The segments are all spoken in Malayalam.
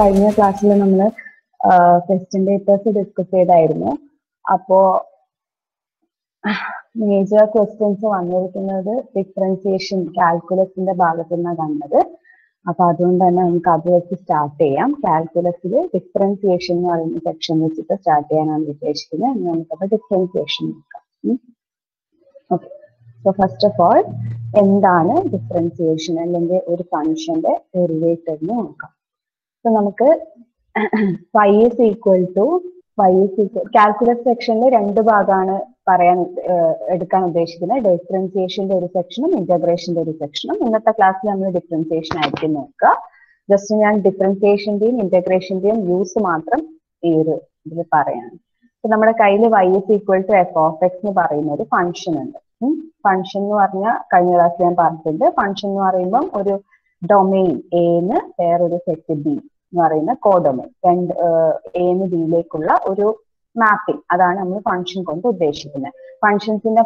കഴിഞ്ഞ ക്ലാസ്സിൽ നമ്മൾ ക്വസ്റ്റ്യൻ ഡിസ്കസ് ചെയ്തായിരുന്നു. അപ്പോ മേജർ ക്വസ്റ്റ്യൻസ് വന്നിരിക്കുന്നത് ഡിഫറൻസിയേഷൻ കാൽക്കുലസിന്റെ ഭാഗത്തു നിന്നാണ് കണ്ടത്. അപ്പൊ അതുകൊണ്ട് തന്നെ നമുക്ക് അത് വെച്ച് സ്റ്റാർട്ട് ചെയ്യാം. കാൽക്കുലസിൽ ഡിഫറൻസിയേഷൻ എന്ന് പറയുന്ന സെക്ഷൻ വെച്ചിട്ട് സ്റ്റാർട്ട് ചെയ്യാനാണ് ഉദ്ദേശിക്കുന്നത്. നമുക്കത് ഡിഫറൻസിയേഷൻ നോക്കാം. Okay so first of all എന്താണ് ഡിഫറൻസിയേഷൻ അല്ലെങ്കിൽ ഒരു ഫംഗ്ഷന്റെ ഡെറിവേറ്റീവ് നോക്കാം. അപ്പൊ നമുക്ക് y is equal to y is equal calculus സെക്ഷനിൽ രണ്ട് ഭാഗമാണ് പറയാൻ എടുക്കാൻ ഉദ്ദേശിക്കുന്നത്. ഡിഫറൻസിയേഷന്റെ ഒരു സെക്ഷനും ഇന്റഗ്രേഷന്റെ ഒരു സെക്ഷനും ഇന്നത്തെ ക്ലാസ്സിൽ നമ്മൾ ഡിഫറൻസിയേഷൻ ആയിരിക്കും നോക്കുക. ജസ്റ്റ് ഞാൻ ഡിഫറൻസിയേഷന്റെയും ഇന്റഗ്രേഷന്റെയും യൂസ് മാത്രം ഈ ഒരു ഇതിൽ പറയാണ്. അപ്പൊ നമ്മുടെ കയ്യിൽ y is equal to f of x എന്ന് പറയുന്ന ഒരു ഫംഗ്ഷൻ ഉണ്ട്. ഫംഗ്ഷൻ എന്ന് പറഞ്ഞാൽ കഴിഞ്ഞ ക്ലാസ്സിൽ ഞാൻ പറഞ്ഞിട്ടുണ്ട്. ഫംഗ്ഷൻ എന്ന് പറയുമ്പോൾ ഒരു ഡൊമെയിൻ എന്ന് വേറൊരു സെറ്റ് ബി എന്ന് പറയുന്ന കോഡൊമൈൻ രണ്ട് എന്ന് ബിയിലേക്കുള്ള ഒരു മാപ്പിംഗ് അതാണ് നമ്മൾ ഫംഗ്ഷൻ കൊണ്ട് ഉദ്ദേശിക്കുന്നത്. ഫംഗ്ഷൻസിന്റെ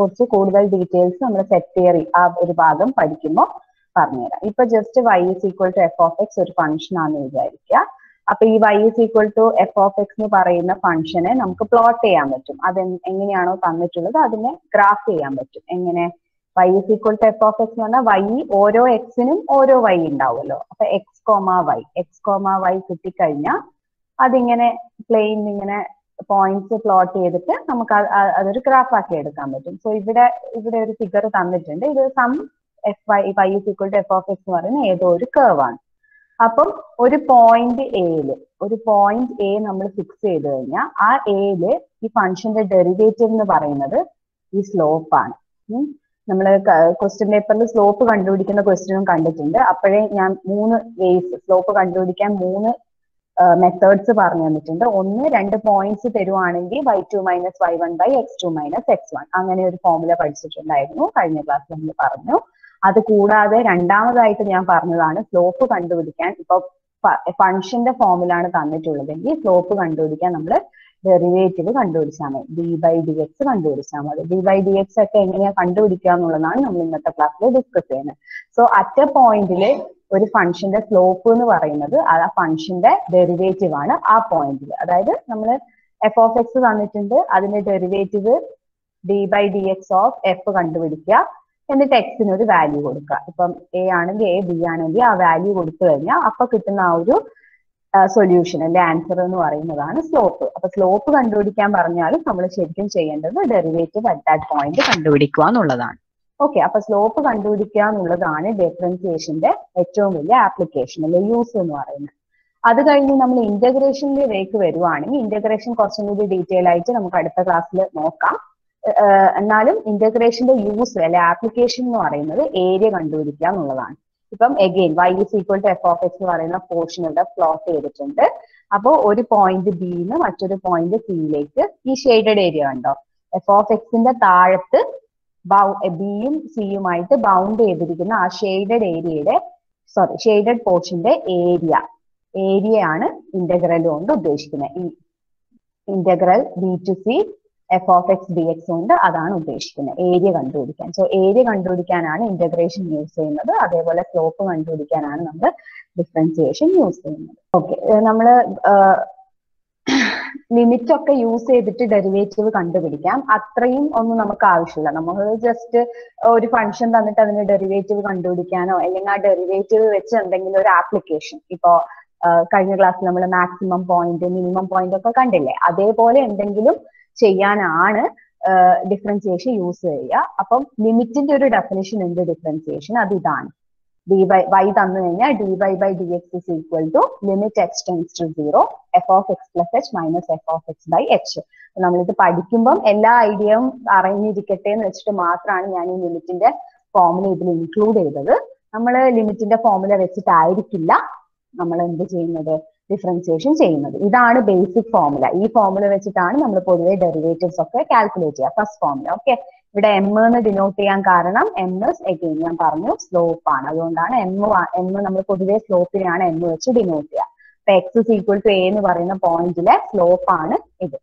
കുറിച്ച് കൂടുതൽ ഡീറ്റെയിൽസ് നമ്മൾ സെറ്റ് തിയറി ആ ഒരു ഭാഗം പഠിക്കുമ്പോൾ പറഞ്ഞുതരാം. ഇപ്പൊ just y is equal to f of x ഒരു ഫംഗ്ഷൻ ആണെന്ന് വിചാരിക്കുക. അപ്പൊ ഈ y is equal to f of x എന്ന് പറയുന്ന ഫംഗ്ഷനെ നമുക്ക് പ്ലോട്ട് ചെയ്യാൻ പറ്റും. അത് എങ്ങനെയാണോ തന്നിട്ടുള്ളത് അതിനെ ഗ്രാഫ് ചെയ്യാൻ പറ്റും. എങ്ങനെ y is equal to f of x എന്ന് പറഞ്ഞാൽ വൈ ഓരോ എക്സിനും ഓരോ വൈ ഉണ്ടാവുമല്ലോ അപ്പൊ x comma y x comma y കിട്ടിക്കഴിഞ്ഞാൽ അതിങ്ങനെ പ്ലെയിൻ ഇങ്ങനെ പോയിന്റ്സ് പ്ലോട്ട് ചെയ്തിട്ട് നമുക്ക് അതൊരു ഗ്രാഫ് ആക്കി എടുക്കാൻ പറ്റും. സോ ഇവിടെ ഇവിടെ ഒരു ഫിഗർ തന്നിട്ടുണ്ട്. ഇത് some f y y is equal to f of x എന്ന് പറയുന്ന ഏതോ ഒരു കേർവ് ആണ്. അപ്പം ഒരു പോയിന്റ് എയിൽ ഒരു പോയിന്റ് എ നമ്മൾ ഫിക്സ് ചെയ്ത് കഴിഞ്ഞാൽ ആ എയിൽ ഈ ഫംഗ്ഷന്റെ ഡെറിവേറ്റീവ് എന്ന് പറയുന്നത് ഈ സ്ലോപ്പ് ആണ്. നമ്മൾ ക്വസ്റ്റ്യൻ പേപ്പറിൽ സ്ലോപ്പ് കണ്ടുപിടിക്കുന്ന ക്വസ്റ്റ്യനും കണ്ടിട്ടുണ്ട്. അപ്പോഴേ ഞാൻ മൂന്ന് വേസ് സ്ലോപ്പ് കണ്ടുപിടിക്കാൻ മൂന്ന് മെത്തേഡ്സ് പറഞ്ഞു തന്നിട്ടുണ്ട്. ഒന്ന് രണ്ട് പോയിന്റ്സ് തരുവാണെങ്കിൽ y two minus y one by x two minus x one അങ്ങനെ ഒരു ഫോമുല പഠിച്ചിട്ടുണ്ടായിരുന്നു. കഴിഞ്ഞ ക്ലാസ്സിൽ നമ്മൾ പറഞ്ഞു. അത് കൂടാതെ രണ്ടാമതായിട്ട് ഞാൻ പറഞ്ഞതാണ് സ്ലോപ്പ് കണ്ടുപിടിക്കാൻ. ഇപ്പൊ ഫംഗ്ഷന്റെ ഫോമിലാണ് തന്നിട്ടുള്ളതെങ്കിൽ സ്ലോപ്പ് കണ്ടുപിടിക്കാൻ നമ്മൾ ഡെറിവേറ്റീവ് കണ്ടുപിടിച്ചാൽ മതി. ഡി ബൈ ഡി എക്സ് കണ്ടുപിടിച്ചാൽ മതി. ഡി ബൈ ഡി എക്സ് ഒക്കെ എങ്ങനെയാ കണ്ടുപിടിക്കുക എന്നുള്ളതാണ് നമ്മൾ ഇന്നത്തെ ക്ലാസ്സിൽ ഡിസ്കസ് ചെയ്യുന്നത്. സോ അറ്റ പോയിന്റിൽ ഒരു ഫംഗ്ഷന്റെ സ്ലോപ്പ് എന്ന് പറയുന്നത് ആ ഫംഗ്ഷന്റെ ഡെറിവേറ്റീവ് ആണ് ആ പോയിന്റിൽ അതായത് നമ്മൾ എഫ് ഓഫ് എക്സ് തന്നിട്ടുണ്ട്. അതിന്റെ derivative d by d x of f കണ്ടുപിടിക്കുക. എന്നിട്ട് എക്സിന് ഒരു വാല്യൂ കൊടുക്കുക. ഇപ്പം എ ആണെങ്കിൽ എ ബി ആണെങ്കിൽ ആ വാല്യൂ കൊടുത്തു കഴിഞ്ഞാൽ അപ്പൊ കിട്ടുന്ന ആ ഒരു സൊല്യൂഷൻ അല്ലെ ആൻസർ എന്ന് പറയുന്നതാണ് സ്ലോപ്പ് അപ്പൊ സ്ലോപ്പ് കണ്ടുപിടിക്കാൻ പറഞ്ഞാൽ നമ്മൾ ശരിക്കും ചെയ്യേണ്ടത് ഡെറിവേറ്റീവ് അറ്റ് ദാറ്റ് പോയിന്റ് കണ്ടുപിടിക്കുക എന്നുള്ളതാണ്. ഓക്കെ അപ്പൊ സ്ലോപ്പ് കണ്ടുപിടിക്കുക എന്നുള്ളതാണ് ഡിഫറൻസിയേഷന്റെ ഏറ്റവും വലിയ ആപ്ലിക്കേഷൻ അല്ലെ യൂസ് എന്ന് പറയുന്നത്. അത് കഴിഞ്ഞ് നമ്മൾ ഇന്റഗ്രേഷനിലേക്ക് വരുവാണെങ്കിൽ ഇന്റഗ്രേഷൻ കുറച്ചും കൂടി ഡീറ്റെയിൽ ആയിട്ട് നമുക്ക് അടുത്ത ക്ലാസ്സിൽ നോക്കാം. എന്നാലും ഇന്റഗ്രേഷന്റെ യൂസ് അല്ലെ ആപ്ലിക്കേഷൻ എന്ന് പറയുന്നത് ഏരിയ കണ്ടുപിടിക്കുക എന്നുള്ളതാണ്. ഇപ്പം again y is equal to f of x എന്ന് പറയുന്ന പോർഷൻ ഇവിടെ പ്ലോട്ട് ചെയ്തിട്ടുണ്ട്. അപ്പോൾ ഒരു പോയിന്റ് ബിന്ന് മറ്റൊരു പോയിന്റ് സിയിലേക്ക് ഈ ഷെയ്ഡഡ് ഏരിയ കണ്ടോ? എഫ് ഓഫ് എക്സിന്റെ താഴത്ത് ബിയും സിയുമായിട്ട് ബൗണ്ട് ചെയ്തിരിക്കുന്ന ആ ഷെയ്ഡഡ് ഏരിയയുടെ സോറി ഷെയ്ഡഡ് പോർഷന്റെ ഏരിയ ഏരിയയാണ് ഇന്റഗ്രൽ കൊണ്ട് ഉദ്ദേശിക്കുന്നത്. ഈ integral b to c f of x d x കൊണ്ട് അതാണ് ഉദ്ദേശിക്കുന്നത്. ഏരിയ കണ്ടുപിടിക്കാൻ. സോ ഏരിയ കണ്ടുപിടിക്കാനാണ് ഇന്റഗ്രേഷൻ യൂസ് ചെയ്യുന്നത്. അതേപോലെ സ്ലോപ്പ് കണ്ടുപിടിക്കാനാണ് നമ്മൾ ഡിഫറൻസിയേഷൻ യൂസ് ചെയ്യുന്നത്. ഓക്കെ നമ്മൾ ലിമിറ്റ് ഒക്കെ യൂസ് ചെയ്തിട്ട് ഡെറിവേറ്റീവ് കണ്ടുപിടിക്കാം. അത്രയും ഒന്നും നമുക്ക് ആവശ്യമില്ല. നമ്മൾ ജസ്റ്റ് ഒരു ഫംഗ്ഷൻ തന്നിട്ട് അതിന് ഡെറിവേറ്റീവ് കണ്ടുപിടിക്കാനോ അല്ലെങ്കിൽ ആ ഡെറിവേറ്റീവ് വെച്ച് എന്തെങ്കിലും ഒരു ആപ്ലിക്കേഷൻ ഇപ്പോ കഴിഞ്ഞ ക്ലാസ്സിൽ നമ്മൾ മാക്സിമം പോയിന്റ് മിനിമം പോയിന്റ് ഒക്കെ കണ്ടില്ലേ? അതേപോലെ എന്തെങ്കിലും ചെയ്യാനാണ് ഡിഫറൻസിയേഷൻ യൂസ് ചെയ്യുക. അപ്പം ലിമിറ്റിന്റെ ഒരു ഡെഫിനേഷൻ ഉണ്ട് ഡിഫറൻസിയേഷൻ അത് ഇതാണ്. ഡി വൈ വൈ തന്നു കഴിഞ്ഞാൽ d y by d x is equal to limit x tends to zero f of x plus h minus f of x by h നമ്മളിത് പഠിക്കുമ്പം എല്ലാ ഐഡിയയും അറിഞ്ഞിരിക്കട്ടെ എന്ന് വെച്ചിട്ട് മാത്രമാണ് ഞാൻ ഈ ലിമിറ്റിന്റെ ഫോമുല ഇതിൽ ഇൻക്ലൂഡ് ചെയ്തത്. നമ്മൾ ലിമിറ്റിന്റെ ഫോമുല വെച്ചിട്ടായിരിക്കില്ല നമ്മൾ എന്ത് ചെയ്യുന്നത്? ഡിഫറൻസിയേഷൻ ചെയ്യുന്നത്. ഇതാണ് ബേസിക് ഫോമുല ഈ ഫോമുല വെച്ചിട്ടാണ് നമ്മൾ പൊതുവെ ഡെറിവേറ്റീവ്സ് ഒക്കെ കാൽക്കുലേറ്റ് ചെയ്യുക. ഫസ്റ്റ് ഫോമുല ഓക്കെ ഇവിടെ എം എന്ന് ഡിനോട്ട് ചെയ്യാൻ കാരണം എം എഗെയിൻ ഞാൻ പറഞ്ഞു സ്ലോപ്പ് ആണ്. അതുകൊണ്ടാണ് എം എം നമ്മൾ പൊതുവെ സ്ലോപ്പിനെയാണ് എം വെച്ച് ഡിനോട്ട് ചെയ്യുക. അപ്പൊ x is equal to a എന്ന് പറയുന്ന പോയിന്റിലെ സ്ലോപ്പ് ആണ് ഇത്.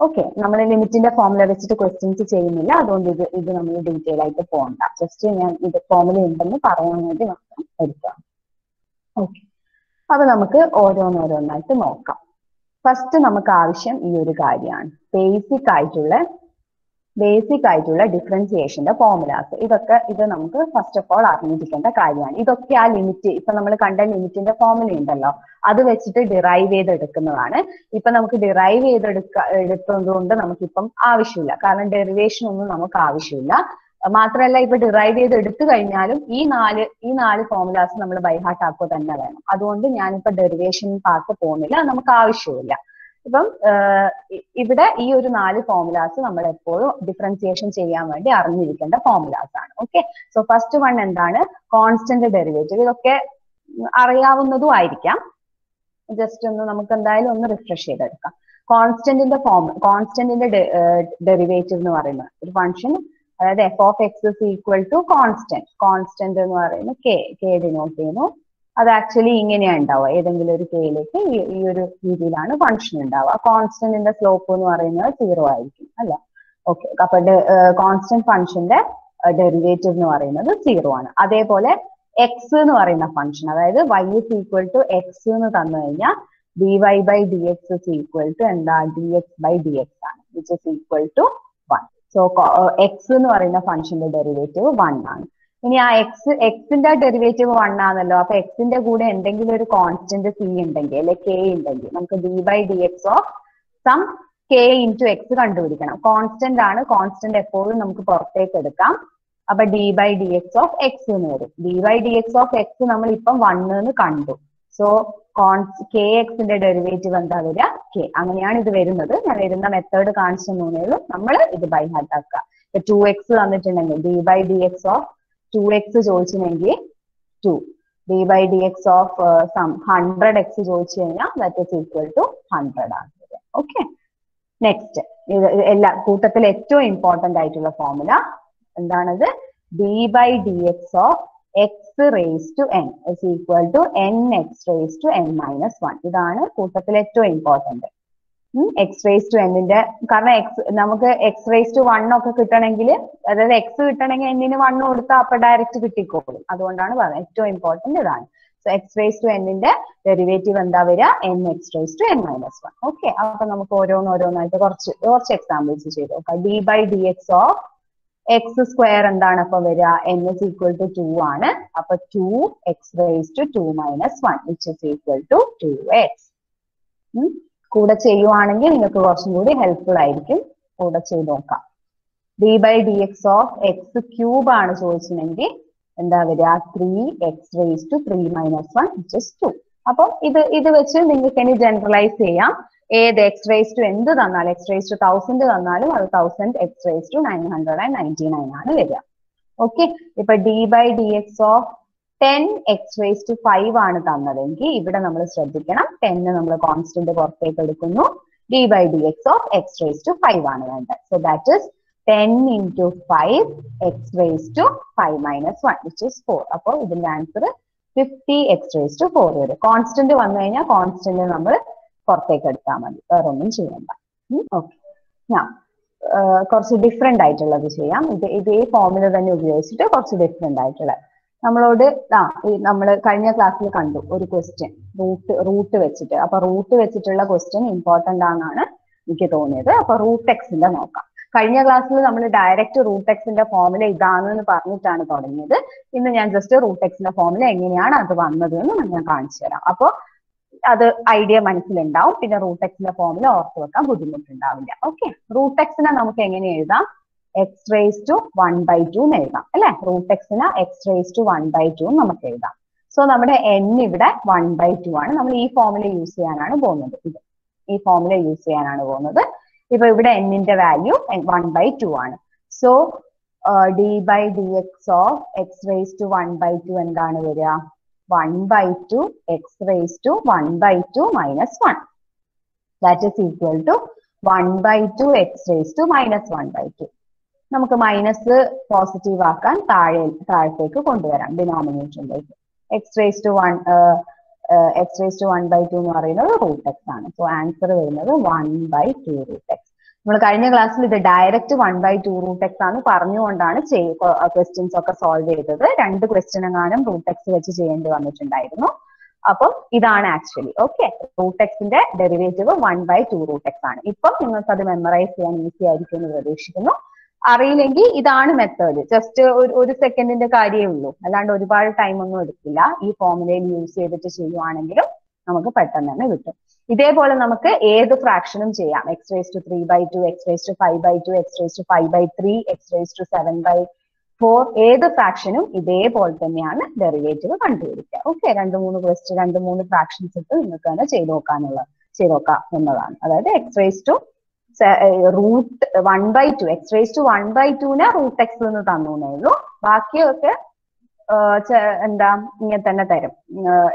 ഓക്കെ നമ്മൾ ലിമിറ്റിന്റെ ഫോമുല വെച്ചിട്ട് ക്വസ്റ്റ്യൻസ് ചെയ്യുന്നില്ല. അതുകൊണ്ട് ഇത് ഇത് നമ്മൾ ഡീറ്റെയിൽ ആയിട്ട് പോകണ്ട ജസ്റ്റ് ഞാൻ ഇത് ഫോമുല ഉണ്ടെന്ന് പറയാൻ വേണ്ടി മാത്രം എടുക്കാം. ഓക്കെ അപ്പൊ നമുക്ക് ഓരോന്നോരോന്നായിട്ട് നോക്കാം. ഫസ്റ്റ് നമുക്ക് ആവശ്യം ഈ ഒരു കാര്യമാണ്. ബേസിക് ആയിട്ടുള്ള ബേസിക് ആയിട്ടുള്ള ഡിഫറൻസിയേഷന്റെ ഫോർമുലാസ് ഇതൊക്കെ ഇത് നമുക്ക് ഫസ്റ്റ് ഓഫ് ഓൾ അറിഞ്ഞിരിക്കേണ്ട കാര്യമാണ്. ഇതൊക്കെ ആ ലിമിറ്റ് ഇപ്പൊ നമ്മൾ കണ്ട ലിമിറ്റിന്റെ ഫോർമുല ഉണ്ടല്ലോ. അത് വെച്ചിട്ട് ഡിറൈവ് ചെയ്തെടുക്കുന്നതാണ്. ഇപ്പൊ നമുക്ക് ഡിറൈവ് ചെയ്തെടുക്ക എടുത്തത് കൊണ്ട് നമുക്കിപ്പം ആവശ്യമില്ല. കാരണം ഡെറിവേഷൻ ഒന്നും നമുക്ക് ആവശ്യമില്ല. മാത്രമല്ല ഇപ്പൊ ഡിറൈവ് ചെയ്ത് എടുത്തു കഴിഞ്ഞാലും ഈ നാല് ഈ നാല് ഫോർമുലാസ് നമ്മൾ ബൈഹാർട്ട് ആക്കുക തന്നെ വേണം. അതുകൊണ്ട് ഞാനിപ്പോ ഡെറിവേഷൻ പാർട്ട് പോകുന്നില്ല നമുക്ക് ആവശ്യമില്ല ഇപ്പം ഇവിടെ ഈ ഒരു നാല് ഫോർമുലാസ് നമ്മൾ എപ്പോഴും ഡിഫറൻസിയേഷൻ ചെയ്യാൻ വേണ്ടി അറിഞ്ഞിരിക്കേണ്ട ഫോർമുലാസ് ആണ്. ഓക്കെ സോ ഫസ്റ്റ് വൺ എന്താണ്? കോൺസ്റ്റന്റ് ഡെറിവേറ്റീവ് ഇതൊക്കെ അറിയാവുന്നതും ആയിരിക്കാം. ജസ്റ്റ് ഒന്ന് നമുക്ക് എന്തായാലും ഒന്ന് റിഫ്രഷ് ചെയ്തെടുക്കാം. കോൺസ്റ്റന്റിന്റെ ഫോം കോൺസ്റ്റന്റിന്റെ ഡെറിവേറ്റീവ് എന്ന് പറയുന്നത് ഒരു ഫംഗ്ഷൻ അതായത് f of x is equal to constant constant എന്ന് പറയുന്നത് കെ കെ ഡിനോട്ട് ചെയ്യുന്നു അത് ആക്ച്വലി ഇങ്ങനെയാണ് ഉണ്ടാവുക. ഏതെങ്കിലും ഒരു കെയിലേക്ക് ഈ ഒരു രീതിയിലാണ് ഫംഗ്ഷൻ ഉണ്ടാവുക. കോൺസ്റ്റന്റിന്റെ സ്ലോപ്പ് എന്ന് പറയുന്നത് സീറോ ആയിരിക്കും അല്ല? ഓക്കെ അപ്പൊ കോൺസ്റ്റന്റ് ഫംഗ്ഷന്റെ ഡെറിവേറ്റീവ് എന്ന് പറയുന്നത് സീറോ ആണ്. അതേപോലെ എക്സ് എന്ന് പറയുന്ന ഫംഗ്ഷൻ അതായത് y is equal to x എന്ന് തന്നു കഴിഞ്ഞാൽ d y by d x is equal to എന്താ? D x by d x ആണ്. Which is equal to so x എന്ന് പറയുന്ന ഫംഗ്ഷന്റെ ഡെറിവേറ്റീവ് വൺ ആണ്. ഇനി ആ എക്സ് എക്സിന്റെ ഡെറിവേറ്റീവ് വൺ ആണല്ലോ. അപ്പൊ എക്സിന്റെ കൂടെ എന്തെങ്കിലും ഒരു കോൺസ്റ്റന്റ് സി ഉണ്ടെങ്കിൽ അല്ലെ കെ ഉണ്ടെങ്കിൽ നമുക്ക് d by d x of some k into x കണ്ടുപിടിക്കണം. കോൺസ്റ്റന്റ് ആണ് കോൺസ്റ്റന്റ് എപ്പോഴും നമുക്ക് പുറത്തേക്ക് എടുക്കാം. അപ്പൊ d by d x of x എന്ന് വരും. D by d x of x നമ്മൾ ഇപ്പം വണ്ണെന്ന് കണ്ടു. സോ കോൺസ് കെ എക്സിന്റെ ഡെറിവേറ്റീവ് എന്താ വരിക? കെ അങ്ങനെയാണ് ഇത് വരുന്നത്. ഞാൻ വരുന്ന മെത്തേഡ് കാണിച്ചു തന്നേയുള്ളൂ നമ്മൾ ഇത് ബൈ ഹാർട്ട് ആക്കുക. ഇപ്പൊ ടു എക്സ് തന്നിട്ടുണ്ടെങ്കിൽ d by d x of two x ചോദിച്ചിട്ടുണ്ടെങ്കിൽ two d by d x of some hundred x ചോദിച്ചു കഴിഞ്ഞാൽ that is equal to hundred ആണ് ഓക്കെ നെക്സ്റ്റ് ഇത് എല്ലാ കൂട്ടത്തിൽ ഏറ്റവും ഇമ്പോർട്ടന്റ് ആയിട്ടുള്ള ഫോർമുല എന്താണത്? D by d x of x raise to n is equal to n x raise to n minus one ഇതാണ് കൂട്ടത്തിൽ ഏറ്റവും ഇമ്പോർട്ടന്റ് എക്സ് റേസ് ടു എന്നിന്റെ കാരണം എക്സ് നമുക്ക് എക്സ് റേസ് ടു വൺ ഒക്കെ കിട്ടണമെങ്കിൽ അതായത് എക്സ് കിട്ടണമെങ്കിൽ എന്നിന് വൺ കൊടുത്താൽ അപ്പൊ ഡയറക്റ്റ് കിട്ടിക്കോളും. അതുകൊണ്ടാണ് പറയുന്നത് ഏറ്റവും ഇമ്പോർട്ടന്റ് ഇതാണ്. സോ എക്സ് റേസ് ടു എന്നിന്റെ ഡെറിവേറ്റീവ് എന്താ വരിക? N x raise to n minus one okay അപ്പൊ നമുക്ക് ഓരോന്നോരോന്നായിട്ട് കുറച്ച് കുറച്ച് എക്സാമ്പിൾസ് ചെയ്ത് നോക്കാം. D by d x of x square എന്താണ് അപ്പൊ വരിക? N is equal to two ആണ്. അപ്പൊ two x raise to two minus one which is equal to two x കൂടെ ചെയ്യുവാണെങ്കിൽ നിങ്ങൾക്ക് കുറച്ചും കൂടി ഹെൽപ്ഫുൾ ആയിരിക്കും. കൂടെ ചെയ്ത് നോക്കാം. D by d x of x cube ആണ് ചോദിച്ചിട്ടുണ്ടെങ്കിൽ എന്താ വരിക? Three x raise to three minus one is two അപ്പം ഇത് ഇത് വെച്ച് നിങ്ങൾക്ക് ഇനി ജനറലൈസ് ചെയ്യാം. ഏത് എക്സ് റേസ് ടു എന്ത് തന്നാലും എക്സ് ടു തൗസൻഡ് തന്നാലും അത് thousand x to nine hundred and ninety nine ആണ് വരിക. ഓക്കെ ഇപ്പൊ d by d x of ten x to five ആണ് തന്നതെങ്കിൽ ഇവിടെ നമ്മൾ ശ്രദ്ധിക്കണം. ടെന്ന് നമ്മൾ കോൺസ്റ്റന്റ് പുറത്തേക്ക് എടുക്കുന്നു. D by d x of x to five ആണ് വേണ്ടത്. So that is ten into five x raise to five minus one which is four അപ്പോൾ ഇതിന്റെ answer fifty x raise to four വരും. കോൺസ്റ്റന്റ് വന്നു കഴിഞ്ഞാൽ കോൺസ്റ്റന്റ് നമ്മൾ പുറത്തേക്ക് എടുത്താൽ മതി. വേറെ ഒന്നും ചെയ്യണ്ട ഓക്കെ ഞാൻ കുറച്ച് ഡിഫറെന്റ് ആയിട്ടുള്ളത് ചെയ്യാം. ഇത് ഇതേ ഫോർമുല തന്നെ ഉപയോഗിച്ചിട്ട് കുറച്ച് ഡിഫറെന്റ് ആയിട്ടുള്ള നമ്മളോട് ആ നമ്മൾ കഴിഞ്ഞ ക്ലാസ്സിൽ കണ്ടു ഒരു ക്വസ്റ്റ്യൻ റൂട്ട് റൂട്ട് വെച്ചിട്ട്. അപ്പൊ റൂട്ട് വെച്ചിട്ടുള്ള ക്വസ്റ്റ്യൻ ഇമ്പോർട്ടന്റ് ആണെന്നാണ് എനിക്ക് തോന്നിയത്. അപ്പൊ റൂട്ട് എക്സിന്റെ നോക്കാം. കഴിഞ്ഞ ക്ലാസ്സിൽ നമ്മൾ ഡയറക്റ്റ് റൂട്ട് എക്സിന്റെ ഫോർമുല ഇതാണെന്ന് പറഞ്ഞിട്ടാണ് തുടങ്ങിയത്. ഇന്ന് ഞാൻ ജസ്റ്റ് റൂട്ട് എക്സിന്റെ ഫോർമുല എങ്ങനെയാണ് അത് വന്നത് എന്ന് ഞാൻ കാണിച്ചു തരാം. അപ്പോൾ അത് ഐഡിയ മനസ്സിലുണ്ടാവും. പിന്നെ റൂട്ട് എക്സിന്റെ ഫോർമുല ഓർത്ത് വെക്കാൻ ബുദ്ധിമുട്ടുണ്ടാവില്ല. ഓക്കെ റൂട്ട് എക്സിനെ നമുക്ക് എങ്ങനെ എഴുതാം? X raise to one by two എന്ന് എഴുതാം. അല്ലെ? റൂട്ട് എക്സിന് x raise to one by two നമുക്ക് എഴുതാം. സോ നമ്മുടെ എൻ ഇവിടെ വൺ ബൈ ടു ആണ്. നമ്മൾ ഈ ഫോർമുല യൂസ് ചെയ്യാനാണ് പോകുന്നത്. ഇത് ഈ ഫോർമുല യൂസ് ചെയ്യാനാണ് പോകുന്നത്. ഇപ്പൊ ഇവിടെ എന്നിന്റെ വാല്യൂ വൺ ബൈ ടു ആണ്. So d by d x of x raise to one by two എന്താണ് വരിക? One by two x raise to one by two minus one that is equal to one by two x raise to minus one by two നമുക്ക് മൈനസ് പോസിറ്റീവ് ആക്കാൻ താഴെ താഴത്തേക്ക് കൊണ്ടുവരാം ഡിനോമിനേറ്ററിലേക്ക് x raise to one x raise to one by two എന്ന് പറയുന്നത് റൂട്ട് എക്സ് ആണ്. സോ ആൻസർ വരുന്നത് one by two root x നമ്മൾ കഴിഞ്ഞ ക്ലാസ്സിൽ ഇത് direct one by two root x ആണ് പറഞ്ഞുകൊണ്ടാണ് ക്വസ്റ്റ്യൻസ് ഒക്കെ സോൾവ് ചെയ്തത്. രണ്ട് ക്വസ്റ്റ്യൻ എങ്ങാനും റൂട്ട് എക്സ് വെച്ച് ചെയ്യേണ്ടി വന്നിട്ടുണ്ടായിരുന്നു. അപ്പം ഇതാണ് ആക്ച്വലി ഓക്കെ റൂട്ട് എക്സിന്റെ derivative one by two root x ആണ്. ഇപ്പം നിങ്ങൾക്ക് അത് മെമ്മറൈസ് ചെയ്യാൻ ഈസി ആയിരിക്കും എന്ന് പ്രതീക്ഷിക്കുന്നു. അറിയില്ലെങ്കിൽ ഇതാണ് മെത്തേഡ് ജസ്റ്റ് ഒരു ഒരു സെക്കൻഡിന്റെ കാര്യമേ ഉള്ളൂ. അല്ലാണ്ട് ഒരുപാട് ടൈം ഒന്നും എടുക്കില്ല. ഈ ഫോർമുലയിൽ യൂസ് ചെയ്തിട്ട് ചെയ്യുവാണെങ്കിലും നമുക്ക് പെട്ടെന്ന് തന്നെ കിട്ടും. ഇതേപോലെ നമുക്ക് ഏത് ഫ്രാക്ഷനും ചെയ്യാം. X raise to three by two x raise to five by two x raise to five by three x raise to seven by four ഏത് ഫ്രാക്ഷനും ഇതേപോലെ തന്നെയാണ് ഡെറിവേറ്റീവ് കണ്ടുപിടിക്കുക. ഓക്കെ രണ്ട് മൂന്ന് ക്വസ്റ്റ്യൻ രണ്ട് മൂന്ന് ഫ്രാക്ഷൻസ് ഇട്ട് നിങ്ങൾക്ക് തന്നെ ചെയ്ത് നോക്കാനുള്ള ചെയ്ത് നോക്കാം എന്നതാണ് അതായത് x raise to root one by two x raise to one by ടുവിന് റൂട്ട് എക്സ് എന്ന് തന്നേ ഉള്ളൂ. ബാക്കിയൊക്കെ എന്താ ഇങ്ങനെ തന്നെ തരും.